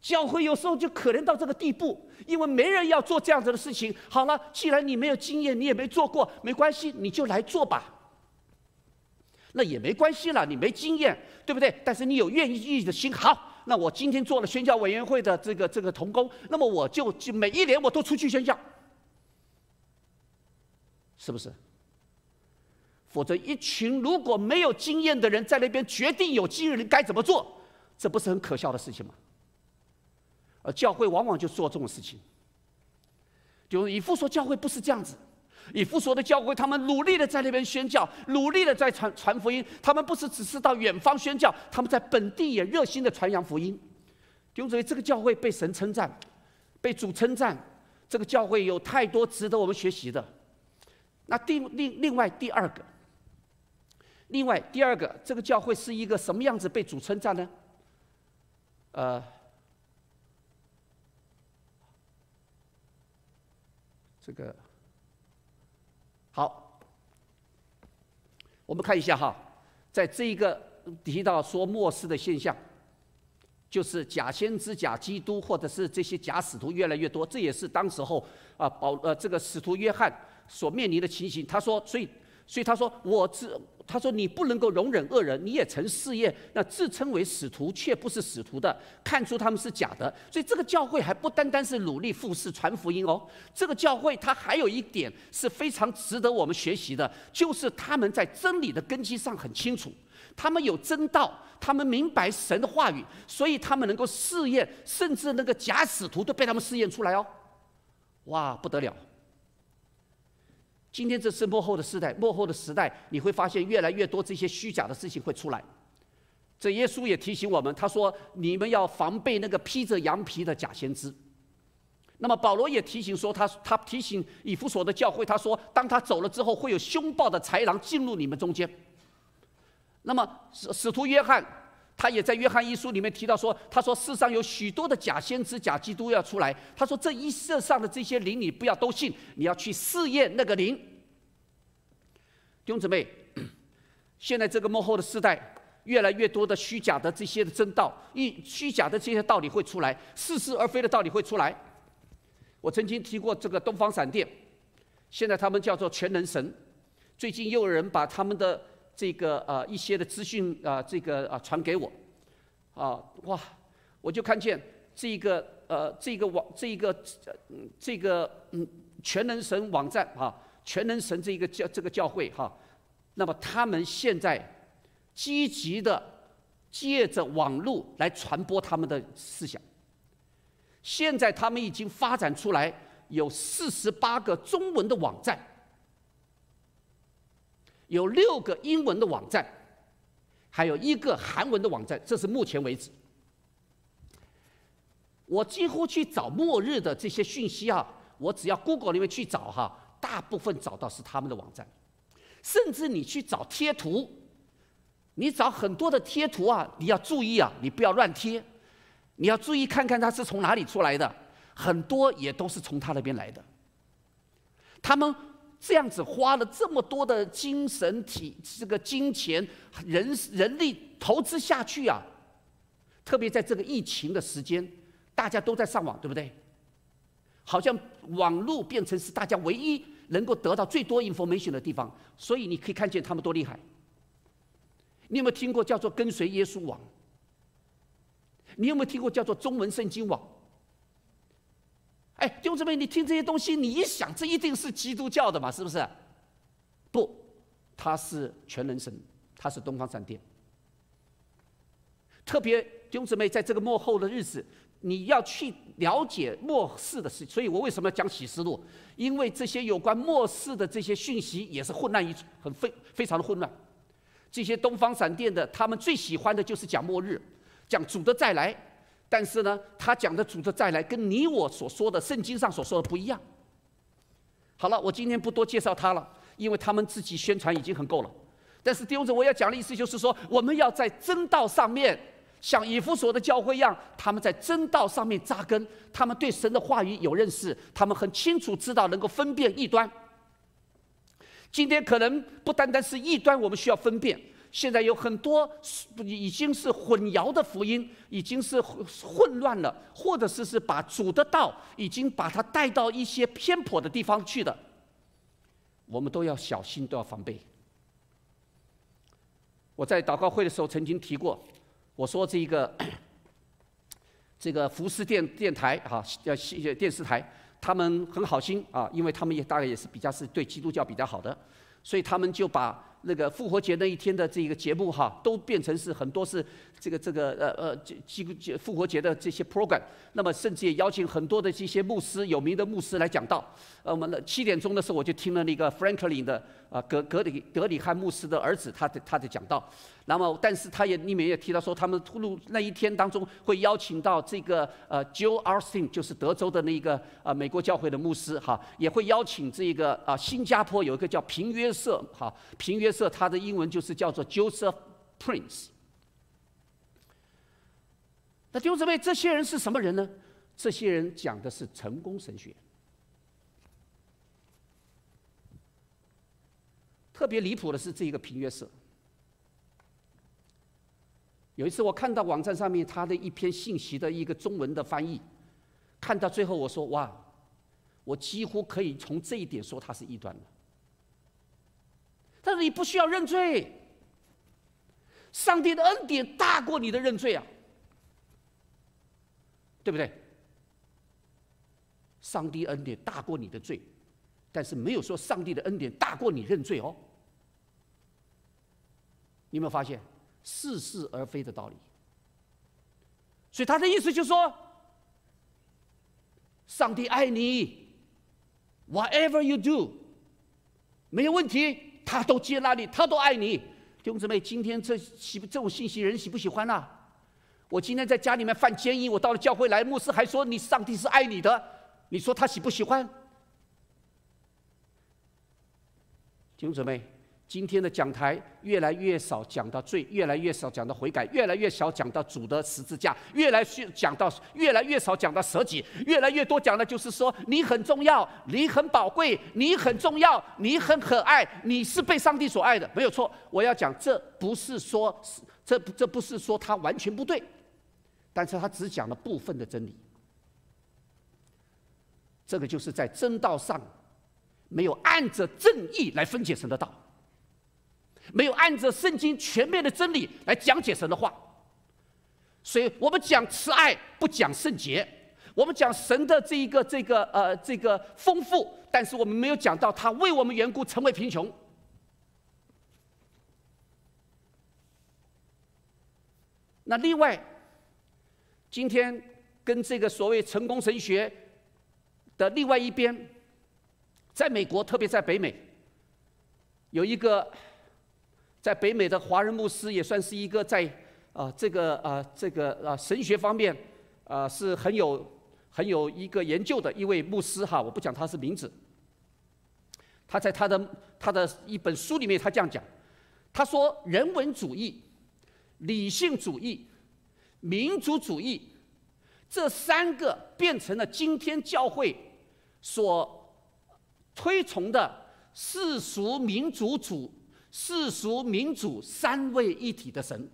教会有时候就可怜到这个地步，因为没人要做这样子的事情。好了，既然你没有经验，你也没做过，没关系，你就来做吧。那也没关系了，你没经验，对不对？但是你有愿意的心，好，那我今天做了宣教委员会的这个这个同工，那么我就就每一年我都出去宣教，是不是？否则，一群如果没有经验的人在那边决定有经验人该怎么做，这不是很可笑的事情吗？而教会往往就做这种事情。就是以父说，教会不是这样子。以父说的教会，他们努力的在那边宣教，努力的在传传福音。他们不是只是到远方宣教，他们在本地也热心的传扬福音。弟兄姊妹，这个教会被神称赞，被主称赞，这个教会有太多值得我们学习的。那第另另外第二个。另外，第二个，这个教会是一个什么样子被主称赞呢？呃，这个好，我们看一下哈，在这一个提到说末世的现象，就是假先知、假基督，或者是这些假使徒越来越多，这也是当时候啊保呃这个使徒约翰所面临的情形。他说，所以所以他说，我知。他说：“你不能够容忍恶人，你也曾试验那自称为使徒却不是使徒的，看出他们是假的。所以这个教会还不单单是努力复试传福音哦，这个教会它还有一点是非常值得我们学习的，就是他们在真理的根基上很清楚。他们有真道，他们明白神的话语，所以他们能够试验，甚至那个假使徒都被他们试验出来哦。哇，不得了！今天这是幕后的时代，幕后的时代，你会发现越来越多这些虚假的事情会出来。这耶稣也提醒我们，他说：“你们要防备那个披着羊皮的假先知。”那么保罗也提醒说，他他提醒以弗所的教会，他说：“当他走了之后，会有凶暴的豺狼进入你们中间。”那么使使徒约翰，他也在约翰一书里面提到说：“他说世上有许多的假先知、假基督要出来。他说这一世上的这些灵，你不要都信，你要去试验那个灵。”弟兄姊妹，现在这个幕后的时代。越来越多的虚假的这些的真道，一虚假的这些道理会出来，似是而非的道理会出来。我曾经提过这个东方闪电，现在他们叫做全能神。最近又有人把他们的这个呃一些的资讯啊这个啊传给我，啊哇，我就看见这个呃这个网这个这个嗯全能神网站啊，全能神这个教这个教会哈，那么他们现在。积极的借着网络来传播他们的思想。现在他们已经发展出来有四十八个中文的网站，有六个英文的网站，还有一个韩文的网站。这是目前为止。我几乎去找末日的这些讯息啊，我只要 Google 里面去找哈，大部分找到是他们的网站，甚至你去找贴图。你找很多的贴图啊，你要注意啊，你不要乱贴，你要注意看看它是从哪里出来的，很多也都是从他那边来的。他们这样子花了这么多的精神体、这个金钱、人人力投资下去啊，特别在这个疫情的时间，大家都在上网，对不对？好像网络变成是大家唯一能够得到最多 information 的地方，所以你可以看见他们多厉害。你有没有听过叫做跟随耶稣网？你有没有听过叫做中文圣经网？哎，弟兄姊妹，你听这些东西，你一想，这一定是基督教的嘛？是不是？不，他是全能神，他是东方闪电。特别弟兄姊妹，在这个幕后的日子，你要去了解末世的事。所以我为什么要讲启示录？因为这些有关末世的这些讯息，也是混乱一很非非常的混乱。这些东方闪电的，他们最喜欢的就是讲末日，讲主的再来。但是呢，他讲的主的再来，跟你我所说的圣经上所说的不一样。好了，我今天不多介绍他了，因为他们自己宣传已经很够了。但是丢着我要讲的意思就是说，我们要在真道上面，像以弗所的教会一样，他们在真道上面扎根，他们对神的话语有认识，他们很清楚知道能够分辨异端。今天可能不单单是异端，我们需要分辨。现在有很多已经是混淆的福音，已经是混乱了，或者是是把主的道已经把它带到一些偏颇的地方去的，我们都要小心，都要防备。我在祷告会的时候曾经提过，我说这一个 这个福斯电电台哈，叫电视台。他们很好心啊，因为他们也大概也是比较是对基督教比较好的，所以他们就把。那个复活节那一天的这个节目哈，都变成是很多是这个这个呃呃基基复活节的这些 program，那么甚至也邀请很多的这些牧师有名的牧师来讲道。呃，我们的七点钟的时候我就听了那个 Franklin 的啊格格里格里汉牧师的儿子他的他的讲道。那么但是他也里面也提到说，他们突入那一天当中会邀请到这个呃 Joe Austin，就是德州的那一个啊美国教会的牧师哈，也会邀请这个啊新加坡有一个叫平约瑟哈平约。色，他的英文就是叫做 Joseph Prince。那弟兄姊妹，这些人是什么人呢？这些人讲的是成功神学。特别离谱的是这一个平约瑟。有一次我看到网站上面他的一篇信息的一个中文的翻译，看到最后我说：“哇，我几乎可以从这一点说他是异端了。”但是你不需要认罪，上帝的恩典大过你的认罪啊，对不对？上帝恩典大过你的罪，但是没有说上帝的恩典大过你认罪哦。你有没有发现？似是而非的道理。所以他的意思就是说，上帝爱你，whatever you do，没有问题，他都接纳你，他都爱你。弟兄姊妹，今天这喜这种信息人喜不喜欢呐？我今天在家里面犯奸淫，我到了教会来，牧师还说你上帝是爱你的，你说他喜不喜欢？弟兄姊妹。今天的讲台越来越少讲到罪，越来越少讲到悔改，越来越少讲到主的十字架，越来越讲到越来越少讲到舍己，越来越多讲的就是说你很重要，你很宝贵，你很重要，你很可爱，你是被上帝所爱的，没有错。我要讲，这不是说这这不是说他完全不对，但是他只讲了部分的真理。这个就是在真道上没有按着正义来分解神的道。没有按着圣经全面的真理来讲解神的话，所以我们讲慈爱，不讲圣洁；我们讲神的这一个这个呃这个丰富，但是我们没有讲到他为我们缘故成为贫穷。那另外，今天跟这个所谓成功神学的另外一边，在美国，特别在北美，有一个。在北美的华人牧师也算是一个在啊这个啊这个啊神学方面啊是很有很有一个研究的一位牧师哈，我不讲他是名字。他在他的他的一本书里面，他这样讲，他说人文主义、理性主义、民族主义这三个变成了今天教会所推崇的世俗民族主。世俗民主三位一体的神，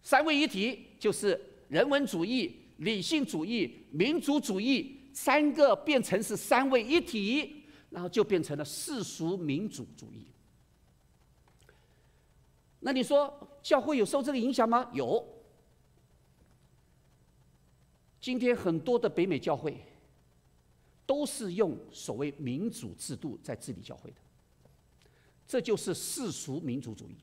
三位一体就是人文主义、理性主义、民族主义三个变成是三位一体，然后就变成了世俗民主主义。那你说教会有受这个影响吗？有。今天很多的北美教会都是用所谓民主制度在治理教会的。这就是世俗民族主义。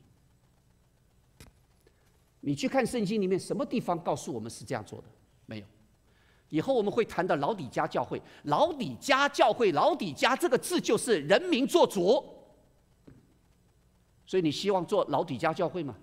你去看圣经里面什么地方告诉我们是这样做的？没有。以后我们会谈到老底家教会，老底家教会，老底家这个字就是人民做主。所以你希望做老底家教会吗？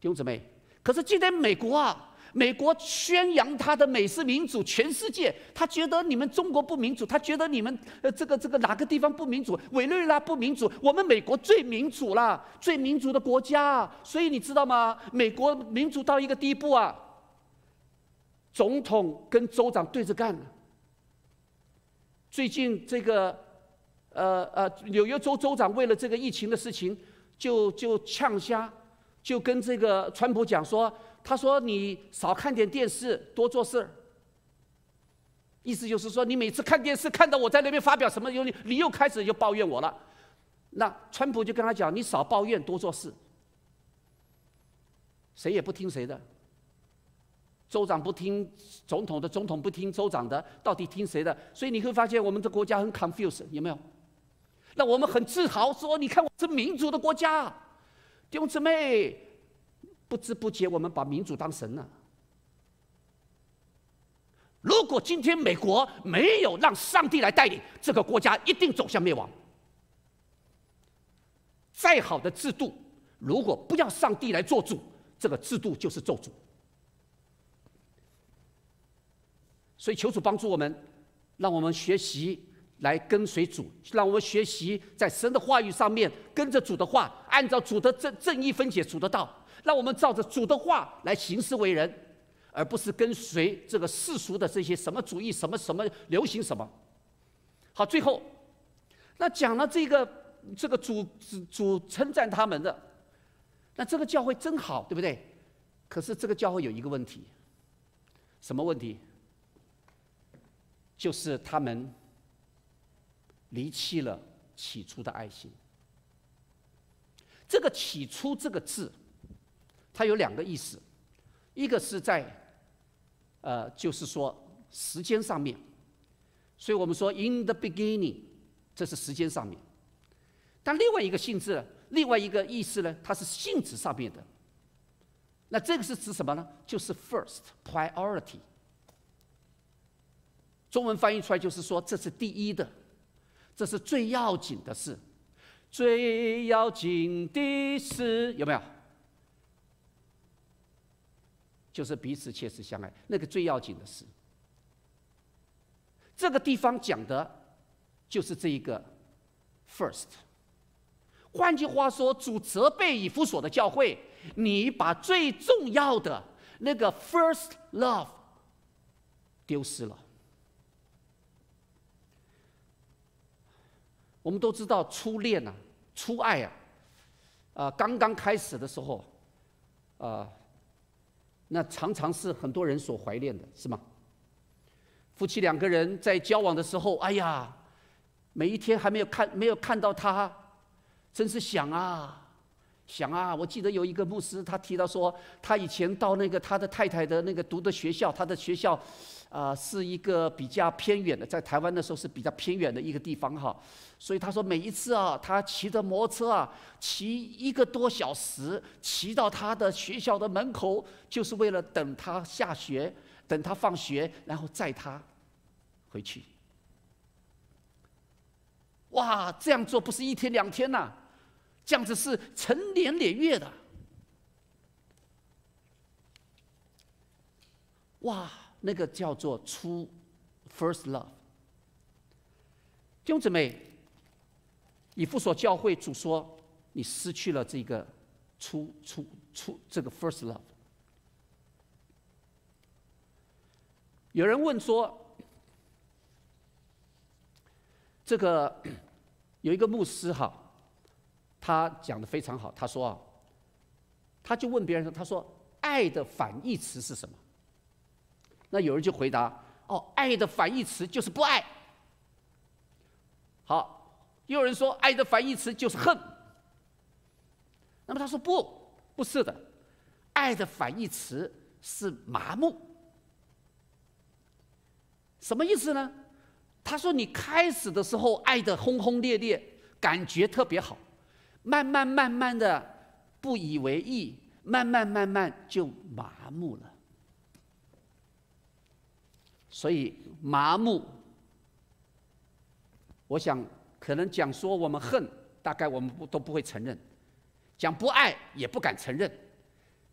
弟兄姊妹，可是今天美国啊。美国宣扬他的美式民主，全世界他觉得你们中国不民主，他觉得你们呃这个这个哪个地方不民主，委内瑞拉不民主，我们美国最民主了，最民主的国家。所以你知道吗？美国民主到一个地步啊，总统跟州长对着干。最近这个呃呃纽约州州长为了这个疫情的事情，就就呛瞎，就跟这个川普讲说。他说：“你少看点电视，多做事儿。”意思就是说，你每次看电视看到我在那边发表什么，有你你又开始就抱怨我了。那川普就跟他讲：“你少抱怨，多做事。”谁也不听谁的，州长不听总统的，总统不听州长的，到底听谁的？所以你会发现，我们的国家很 confused，有没有？那我们很自豪说：“你看，我是民主的国家，弟兄姊妹。”不知不觉，我们把民主当神了。如果今天美国没有让上帝来带领，这个国家一定走向灭亡。再好的制度，如果不要上帝来做主，这个制度就是咒诅。所以，求主帮助我们，让我们学习来跟随主，让我们学习在神的话语上面跟着主的话，按照主的正正义分解主的道。让我们照着主的话来行事为人，而不是跟随这个世俗的这些什么主义、什么什么流行什么。好，最后，那讲了这个这个主主称赞他们的，那这个教会真好，对不对？可是这个教会有一个问题，什么问题？就是他们离弃了起初的爱心。这个“起初”这个字。它有两个意思，一个是在，呃，就是说时间上面，所以我们说 in the beginning，这是时间上面。但另外一个性质另外一个意思呢，它是性质上面的。那这个是指什么呢？就是 first priority。中文翻译出来就是说，这是第一的，这是最要紧的事，最要紧的事有没有？就是彼此切实相爱，那个最要紧的事。这个地方讲的，就是这一个 first。换句话说，主责备以弗所的教会，你把最重要的那个 first love 丢失了。我们都知道初恋呐，初爱啊，啊，刚刚开始的时候，啊，那常常是很多人所怀念的，是吗？夫妻两个人在交往的时候，哎呀，每一天还没有看没有看到他，真是想啊。想啊，我记得有一个牧师，他提到说，他以前到那个他的太太的那个读的学校，他的学校，啊，是一个比较偏远的，在台湾的时候是比较偏远的一个地方哈，所以他说每一次啊，他骑着摩托车啊，骑一个多小时，骑到他的学校的门口，就是为了等他下学，等他放学，然后载他回去。哇，这样做不是一天两天呐。这样子是成年累月的，哇，那个叫做初 first love。弟兄姊妹，以父所教会主说，你失去了这个初初初这个 first love。有人问说，这个 有一个牧师哈。他讲的非常好，他说啊，他就问别人说：“他说爱的反义词是什么？”那有人就回答：“哦，爱的反义词就是不爱。”好，又有人说爱的反义词就是恨。那么他说不，不是的，爱的反义词是麻木。什么意思呢？他说你开始的时候爱的轰轰烈烈，感觉特别好。慢慢慢慢的不以为意，慢慢慢慢就麻木了。所以麻木，我想可能讲说我们恨，大概我们不都不会承认；讲不爱也不敢承认。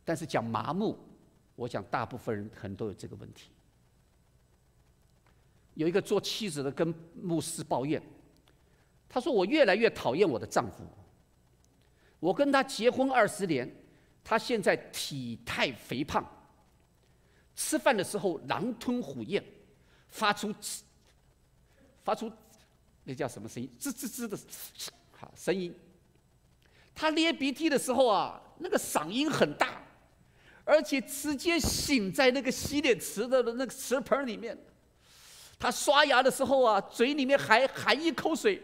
但是讲麻木，我想大部分人可能都有这个问题。有一个做妻子的跟牧师抱怨，他说：“我越来越讨厌我的丈夫。”我跟他结婚二十年，他现在体态肥胖，吃饭的时候狼吞虎咽，发出发出那叫什么声音？吱吱吱的好声音。他捏鼻涕的时候啊，那个嗓音很大，而且直接醒在那个洗脸池的那个瓷盆里面。他刷牙的时候啊，嘴里面还含一口水，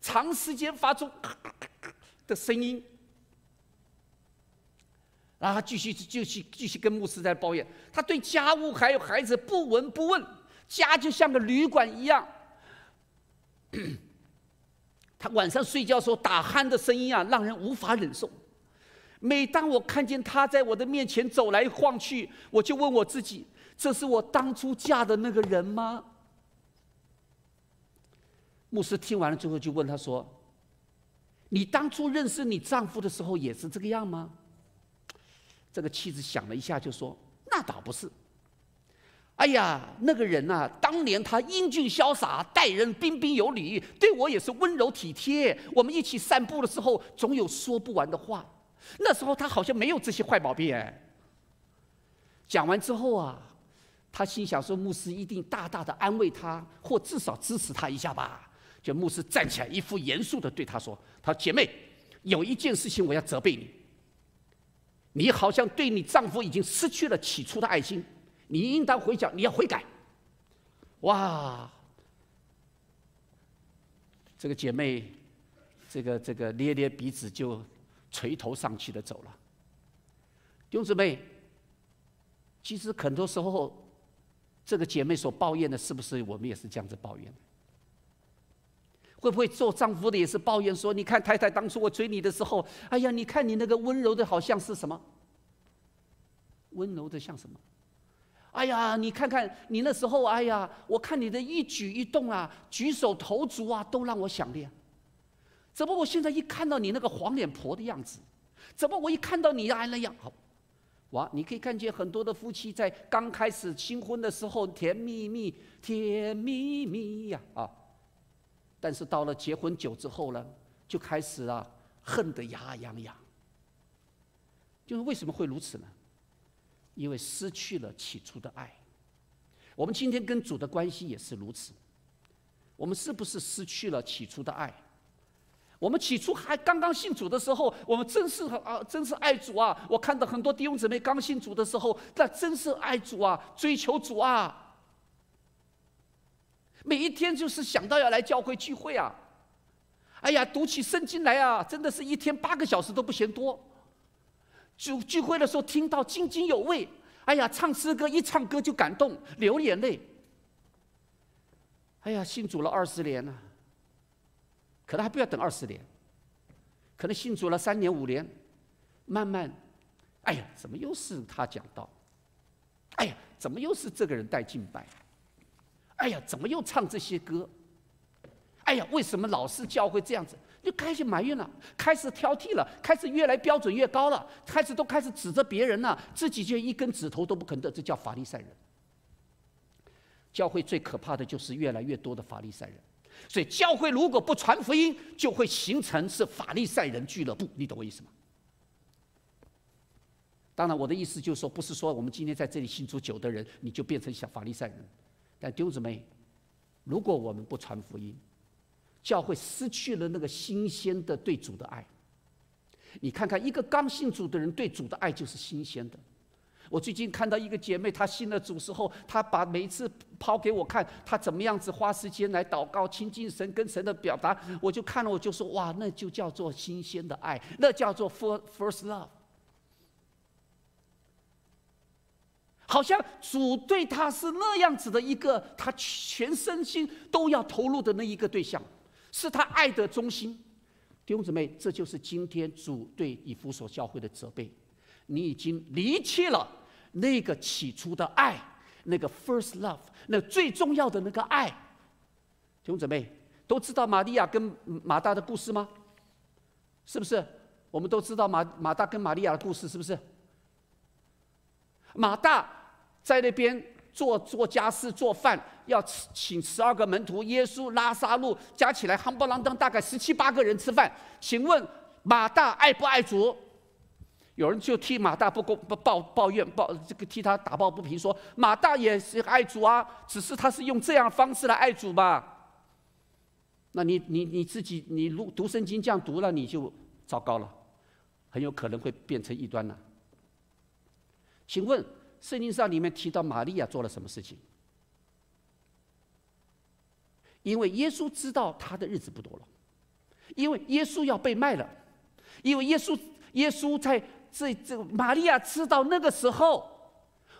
长时间发出的声音。然后继续继续继续跟牧师在抱怨，他对家务还有孩子不闻不问，家就像个旅馆一样。他晚上睡觉时候打鼾的声音啊，让人无法忍受。每当我看见他在我的面前走来晃去，我就问我自己：这是我当初嫁的那个人吗？牧师听完了之后就问他说：“你当初认识你丈夫的时候也是这个样吗？”这个妻子想了一下，就说：“那倒不是。哎呀，那个人呐，当年他英俊潇洒，待人彬彬有礼，对我也是温柔体贴。我们一起散步的时候，总有说不完的话。那时候他好像没有这些坏毛病。”哎，讲完之后啊，他心想说：“牧师一定大大的安慰他，或至少支持他一下吧。”就牧师站起来，一副严肃的对他说：“他说姐妹，有一件事情我要责备你。”你好像对你丈夫已经失去了起初的爱心，你应当悔改，你要悔改。哇！这个姐妹，这个这个咧咧鼻子就垂头丧气的走了。弟兄姊妹，其实很多时候，这个姐妹所抱怨的，是不是我们也是这样子抱怨？会不会做丈夫的也是抱怨说：“你看太太当初我追你的时候，哎呀，你看你那个温柔的好像是什么？温柔的像什么？哎呀，你看看你那时候，哎呀，我看你的一举一动啊，举手投足啊，都让我想念。怎么我现在一看到你那个黄脸婆的样子，怎么我一看到你哎那样好？哇，你可以看见很多的夫妻在刚开始新婚的时候甜蜜蜜、甜蜜蜜呀啊！”但是到了结婚久之后呢，就开始啊恨得牙痒痒。就是为什么会如此呢？因为失去了起初的爱。我们今天跟主的关系也是如此。我们是不是失去了起初的爱？我们起初还刚刚信主的时候，我们真是啊，真是爱主啊！我看到很多弟兄姊妹刚信主的时候，那真是爱主啊，追求主啊。每一天就是想到要来教会聚会啊！哎呀，读起圣经来啊，真的是一天八个小时都不嫌多。聚聚会的时候听到津津有味，哎呀，唱诗歌一唱歌就感动流眼泪。哎呀，信主了二十年了，可能还不要等二十年，可能信主了三年五年，慢慢，哎呀，怎么又是他讲道？哎呀，怎么又是这个人带敬拜？哎呀，怎么又唱这些歌？哎呀，为什么老是教会这样子？就开始埋怨了，开始挑剔了，开始越来标准越高了，开始都开始指责别人了，自己就一根指头都不肯的，这叫法利赛人。教会最可怕的就是越来越多的法利赛人，所以教会如果不传福音，就会形成是法利赛人俱乐部，你懂我意思吗？当然，我的意思就是说，不是说我们今天在这里信主久的人，你就变成像法利赛人。但丢子妹，如果我们不传福音，教会失去了那个新鲜的对主的爱。你看看，一个刚信主的人对主的爱就是新鲜的。我最近看到一个姐妹，她信了主之后，她把每一次抛给我看，她怎么样子花时间来祷告、亲近神、跟神的表达，我就看了，我就说：哇，那就叫做新鲜的爱，那叫做 first first love。好像主对他是那样子的一个，他全身心都要投入的那一个对象，是他爱的中心。弟兄姊妹，这就是今天主对以弗所教会的责备：你已经离弃了那个起初的爱，那个 first love，那最重要的那个爱。弟兄姊妹，都知道玛利亚跟马大的故事吗？是不是？我们都知道马马大跟玛利亚的故事，是不是？马大在那边做做家事做饭，要请十二个门徒，耶稣、拉萨路加起来夯不啷当大概十七八个人吃饭。请问马大爱不爱主？有人就替马大不公不抱抱怨抱这个替他打抱不平，说马大也是爱主啊，只是他是用这样方式来爱主吧？那你你你自己你读读圣经这样读了你就糟糕了，很有可能会变成异端了。请问圣经上里面提到玛利亚做了什么事情？因为耶稣知道他的日子不多了，因为耶稣要被卖了，因为耶稣耶稣在这这玛利亚知道那个时候，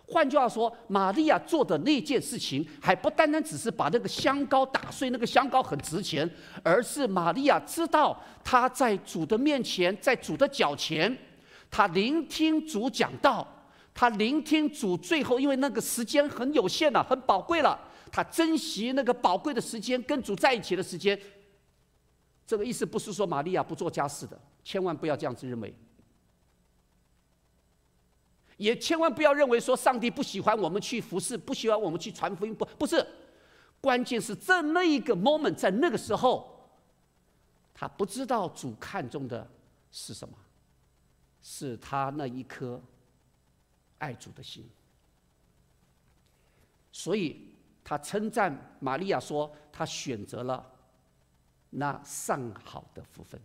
换句话说，玛利亚做的那件事情还不单单只是把那个香膏打碎，那个香膏很值钱，而是玛利亚知道他在主的面前，在主的脚前，他聆听主讲道。他聆听主，最后因为那个时间很有限了，很宝贵了，他珍惜那个宝贵的时间，跟主在一起的时间。这个意思不是说玛利亚不做家事的，千万不要这样子认为。也千万不要认为说上帝不喜欢我们去服侍，不喜欢我们去传福音，不不是。关键是在那一个 moment，在那个时候，他不知道主看重的是什么，是他那一颗。爱主的心，所以他称赞玛利亚说：“他选择了那上好的福分。”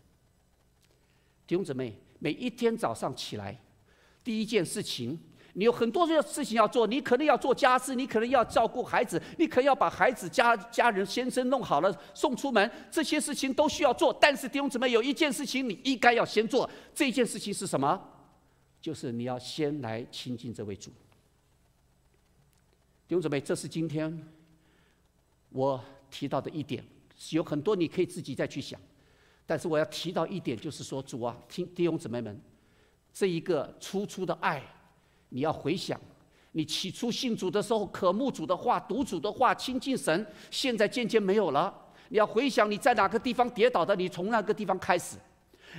弟兄姊妹，每一天早上起来，第一件事情，你有很多的事情要做，你可能要做家事，你可能要照顾孩子，你可能要把孩子家家人先生弄好了送出门，这些事情都需要做。但是弟兄姊妹，有一件事情你应该要先做，这件事情是什么？就是你要先来亲近这位主，弟兄姊妹，这是今天我提到的一点，有很多你可以自己再去想。但是我要提到一点，就是说，主啊，听弟兄姊妹们，这一个初初的爱，你要回想，你起初信主的时候，渴慕主的话，读主的话，亲近神，现在渐渐没有了。你要回想你在哪个地方跌倒的，你从那个地方开始。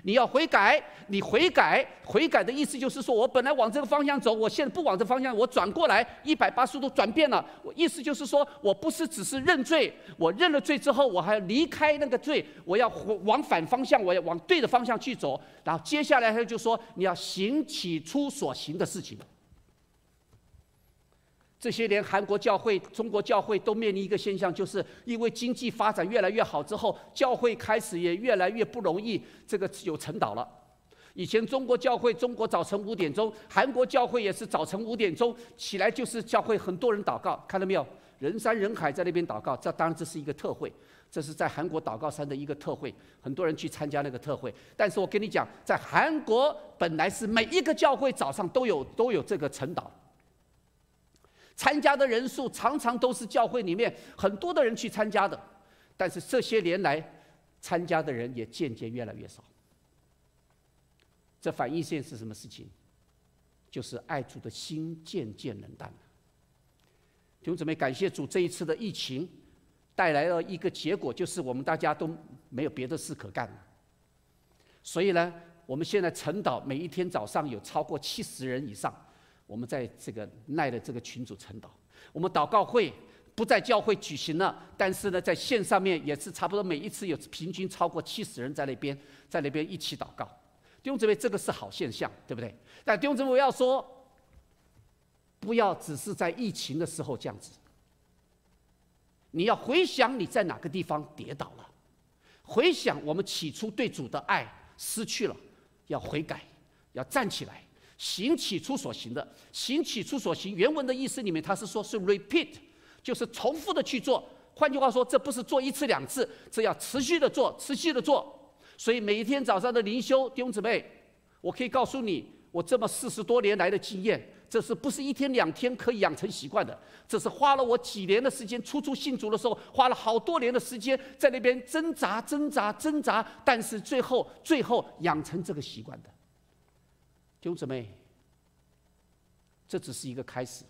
你要悔改，你悔改，悔改的意思就是说，我本来往这个方向走，我现在不往这方向，我转过来，一百八十度转变了。我意思就是说，我不是只是认罪，我认了罪之后，我还要离开那个罪，我要往反方向，我要往对的方向去走。然后接下来他就说，你要行起初所行的事情。这些年，韩国教会、中国教会都面临一个现象，就是因为经济发展越来越好之后，教会开始也越来越不容易这个有晨祷了。以前中国教会，中国早晨五点钟，韩国教会也是早晨五点钟起来，就是教会很多人祷告，看到没有？人山人海在那边祷告。这当然这是一个特会，这是在韩国祷告山的一个特会，很多人去参加那个特会。但是我跟你讲，在韩国本来是每一个教会早上都有都有这个晨祷。参加的人数常常都是教会里面很多的人去参加的，但是这些年来，参加的人也渐渐越来越少。这反映现是什么事情？就是爱主的心渐渐冷淡了。弟兄姊妹，感谢主，这一次的疫情带来了一个结果，就是我们大家都没有别的事可干了。所以呢，我们现在晨祷每一天早上有超过七十人以上。我们在这个奈的这个群组晨祷，我们祷告会不在教会举行了，但是呢，在线上面也是差不多每一次有平均超过七十人在那边，在那边一起祷告。弟兄姊妹，这个是好现象，对不对？但弟兄姊妹，我要说，不要只是在疫情的时候这样子，你要回想你在哪个地方跌倒了，回想我们起初对主的爱失去了，要悔改，要站起来。行起初所行的，行起初所行，原文的意思里面，他是说是 repeat，就是重复的去做。换句话说，这不是做一次两次，这要持续的做，持续的做。所以每一天早上的灵修，弟兄姊妹，我可以告诉你，我这么四十多年来的经验，这是不是一天两天可以养成习惯的？这是花了我几年的时间，初出信主的时候，花了好多年的时间在那边挣扎、挣扎、挣扎，但是最后、最后养成这个习惯的。弟兄姊妹，这只是一个开始。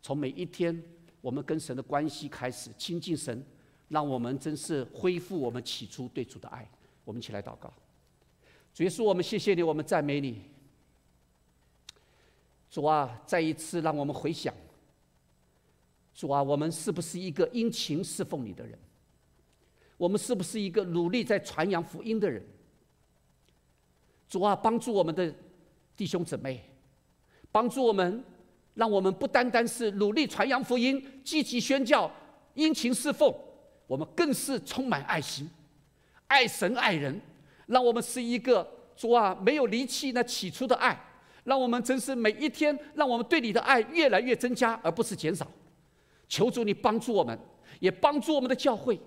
从每一天我们跟神的关系开始亲近神，让我们真是恢复我们起初对主的爱。我们一起来祷告。主耶稣，我们谢谢你，我们赞美你。主啊，再一次让我们回想。主啊，我们是不是一个殷勤侍奉你的人？我们是不是一个努力在传扬福音的人？主啊，帮助我们的。弟兄姊妹，帮助我们，让我们不单单是努力传扬福音、积极宣教、殷勤侍奉，我们更是充满爱心、爱神爱人。让我们是一个主啊，没有离弃那起初的爱。让我们真是每一天，让我们对你的爱越来越增加，而不是减少。求主你帮助我们，也帮助我们的教会。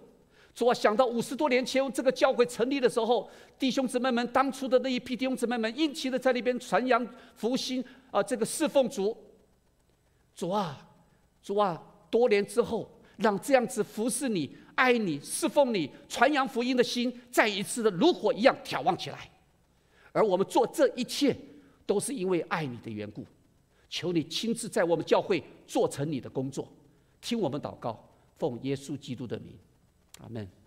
主啊，想到五十多年前这个教会成立的时候，弟兄姊妹们当初的那一批弟兄姊妹们，殷勤的在那边传扬福音啊，这个侍奉主。主啊，主啊，多年之后，让这样子服侍你、爱你、侍奉你、传扬福音的心，再一次的如火一样挑旺起来。而我们做这一切，都是因为爱你的缘故。求你亲自在我们教会做成你的工作，听我们祷告，奉耶稣基督的名。Amen.